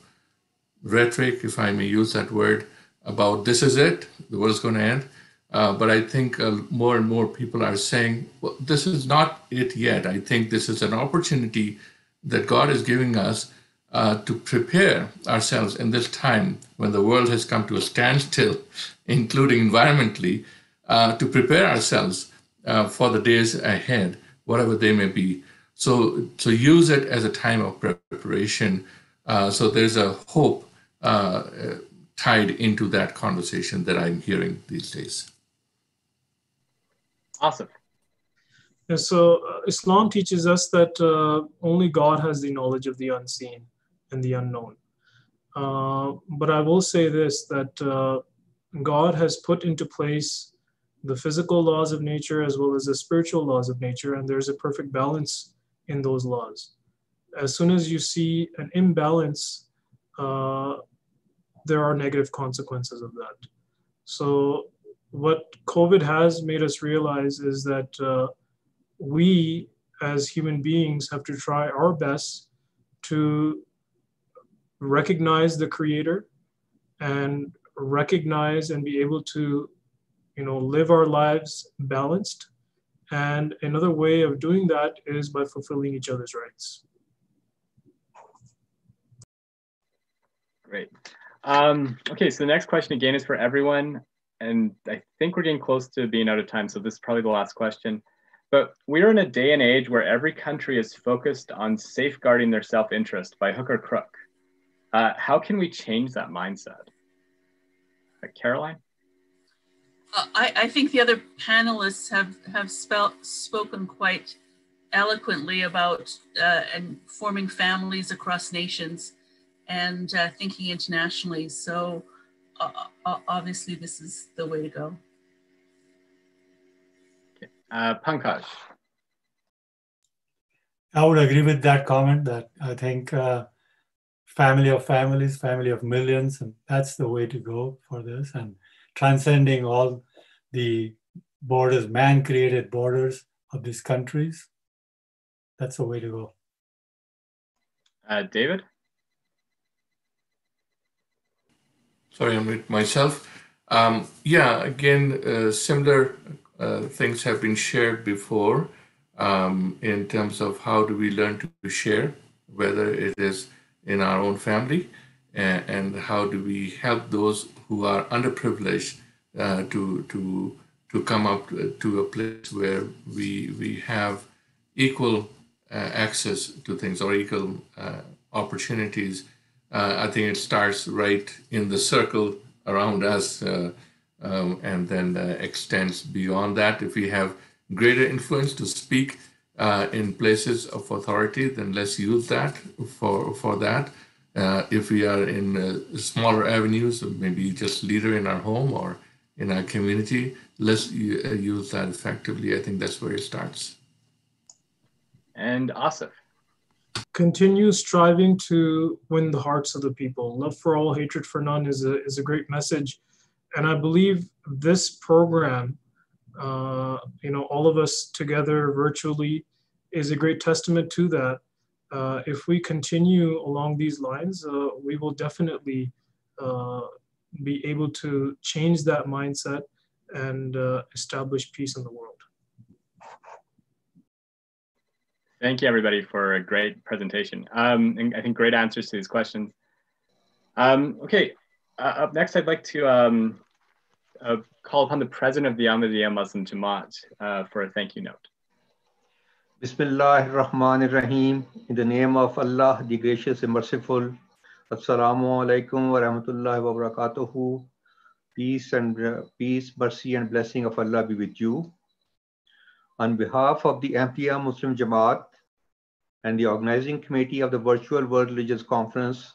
rhetoric, if I may use that word, about this is it, the world's going to end. Uh, but I think uh, more and more people are saying, well, this is not it yet. I think this is an opportunity that God is giving us uh, to prepare ourselves in this time when the world has come to a standstill, [LAUGHS] including environmentally, uh, to prepare ourselves uh, for the days ahead, whatever they may be. So, so use it as a time of preparation. Uh, so there's a hope tied into that conversation that I'm hearing these days. Awesome. Yeah, so uh, Islam teaches us that uh, only God has the knowledge of the unseen and the unknown. Uh, but I will say this that uh, God has put into place the physical laws of nature as well as the spiritual laws of nature, and there's a perfect balance in those laws. As soon as you see an imbalance, uh, there are negative consequences of that. So what COVID has made us realize is that uh, we as human beings have to try our best to recognize the creator and recognize and be able to you know live our lives balanced and another way of doing that is by fulfilling each other's rights great um, okay so the next question again is for everyone and I think we're getting close to being out of time, so this is probably the last question. But we're in a day and age where every country is focused on safeguarding their self-interest by hook or crook. Uh, how can we change that mindset? Uh, Caroline? Uh, I, I, think the other panelists have, have spelt, spoken quite eloquently about uh, and forming families across nations and uh, thinking internationally. So uh, obviously this is the way to go. Uh, Pankaj. I would agree with that comment that I think uh, family of families, family of millions, and that's the way to go for this and transcending all the borders, man created borders of these countries. That's the way to go. Uh, David? Sorry, I'm with myself. Um, yeah, again, uh, similar uh, things have been shared before um, in terms of how do we learn to share, whether it is in our own family, and, and how do we help those who are underprivileged uh, to to to come up to a place where we we have equal uh, access to things or equal uh, opportunities uh, I think it starts right in the circle around us uh, um, and then uh, extends beyond that. If we have greater influence to speak uh, in places of authority, then let's use that for, for that. Uh, if we are in uh, smaller avenues, maybe just leader in our home or in our community, let's uh, use that effectively. I think that's where it starts. And Asif. Continue striving to win the hearts of the people. Love for all, hatred for none is a, is a great message. And I believe this program, uh, you know, all of us together virtually is a great testament to that. Uh, if we continue along these lines, uh, we will definitely uh, be able to change that mindset and uh, establish peace in the world. Thank you, everybody, for a great presentation. Um, and I think great answers to these questions. Um, okay, uh, up next, I'd like to um, uh, call upon the president of the Ahmadiyya Muslim Jamaat uh, for a thank you note. Bismillah ar-Rahman ar-Rahim. In the name of Allah, the gracious and merciful. Assalamu alaikum wa rahmatullahi wa barakatuhu. Peace and uh, peace, mercy and blessing of Allah be with you. On behalf of the Ahmadiyya Muslim Jamaat and the organizing committee of the Virtual World Religious Conference,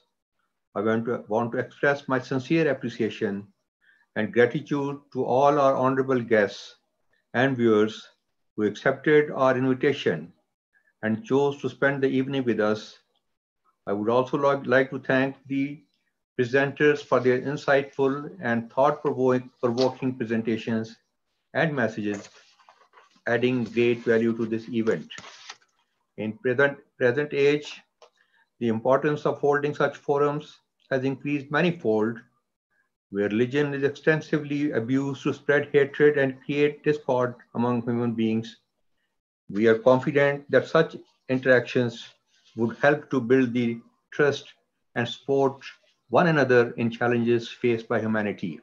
I want to, want to express my sincere appreciation and gratitude to all our honorable guests and viewers who accepted our invitation and chose to spend the evening with us. I would also like to thank the presenters for their insightful and thought-provoking presentations and messages adding great value to this event. In present, present age, the importance of holding such forums has increased manifold, where religion is extensively abused to spread hatred and create discord among human beings. We are confident that such interactions would help to build the trust and support one another in challenges faced by humanity.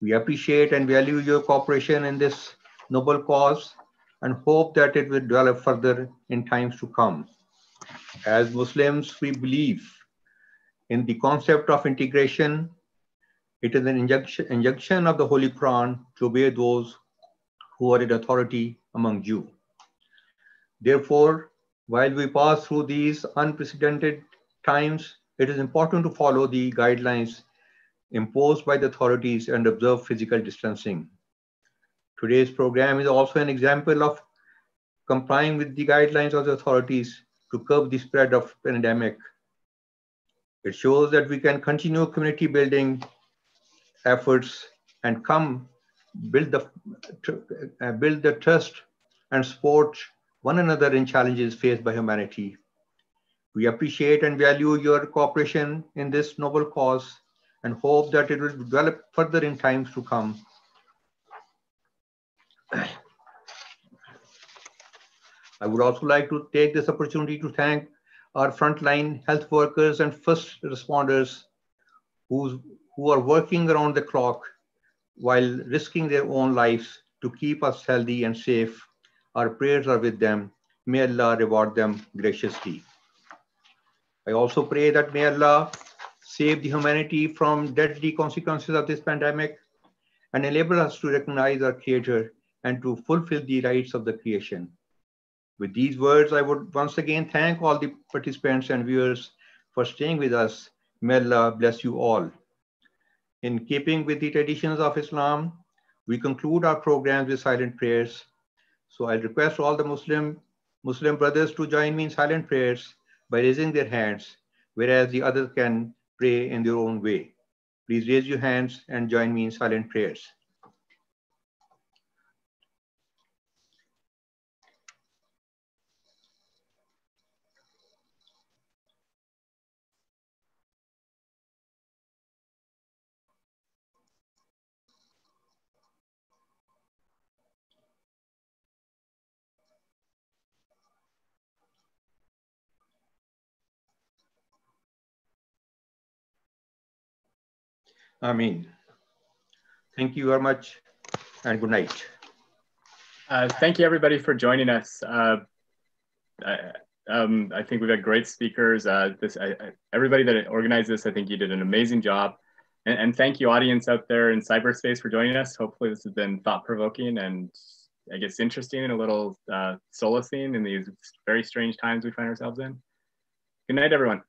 We appreciate and value your cooperation in this noble cause and hope that it will develop further in times to come. As Muslims, we believe in the concept of integration. It is an injunction, injunction of the Holy Quran to obey those who are in authority among you. Therefore, while we pass through these unprecedented times, it is important to follow the guidelines imposed by the authorities and observe physical distancing. Today's program is also an example of complying with the guidelines of the authorities to curb the spread of pandemic. It shows that we can continue community building efforts and come build the uh, build the trust and support one another in challenges faced by humanity. We appreciate and value your cooperation in this noble cause and hope that it will develop further in times to come. I would also like to take this opportunity to thank our frontline health workers and first responders who's, who are working around the clock while risking their own lives to keep us healthy and safe. Our prayers are with them. May Allah reward them graciously. I also pray that may Allah save the humanity from deadly consequences of this pandemic and enable us to recognize our Creator and to fulfill the rights of the creation. With these words, I would once again thank all the participants and viewers for staying with us. May Allah bless you all. In keeping with the traditions of Islam, we conclude our programs with silent prayers. So I request all the Muslim Muslim brothers to join me in silent prayers by raising their hands, whereas the others can pray in their own way. Please raise your hands and join me in silent prayers. Amin. Thank you very much and good night. Uh, thank you everybody for joining us. Uh, I, um, I think we've had great speakers. Uh, this, I, I, everybody that organized this, I think you did an amazing job. And, and, thank you audience out there in cyberspace for joining us. Hopefully this has been thought provoking and I guess interesting and a little uh, solacing in these very strange times we find ourselves in. Good night, everyone.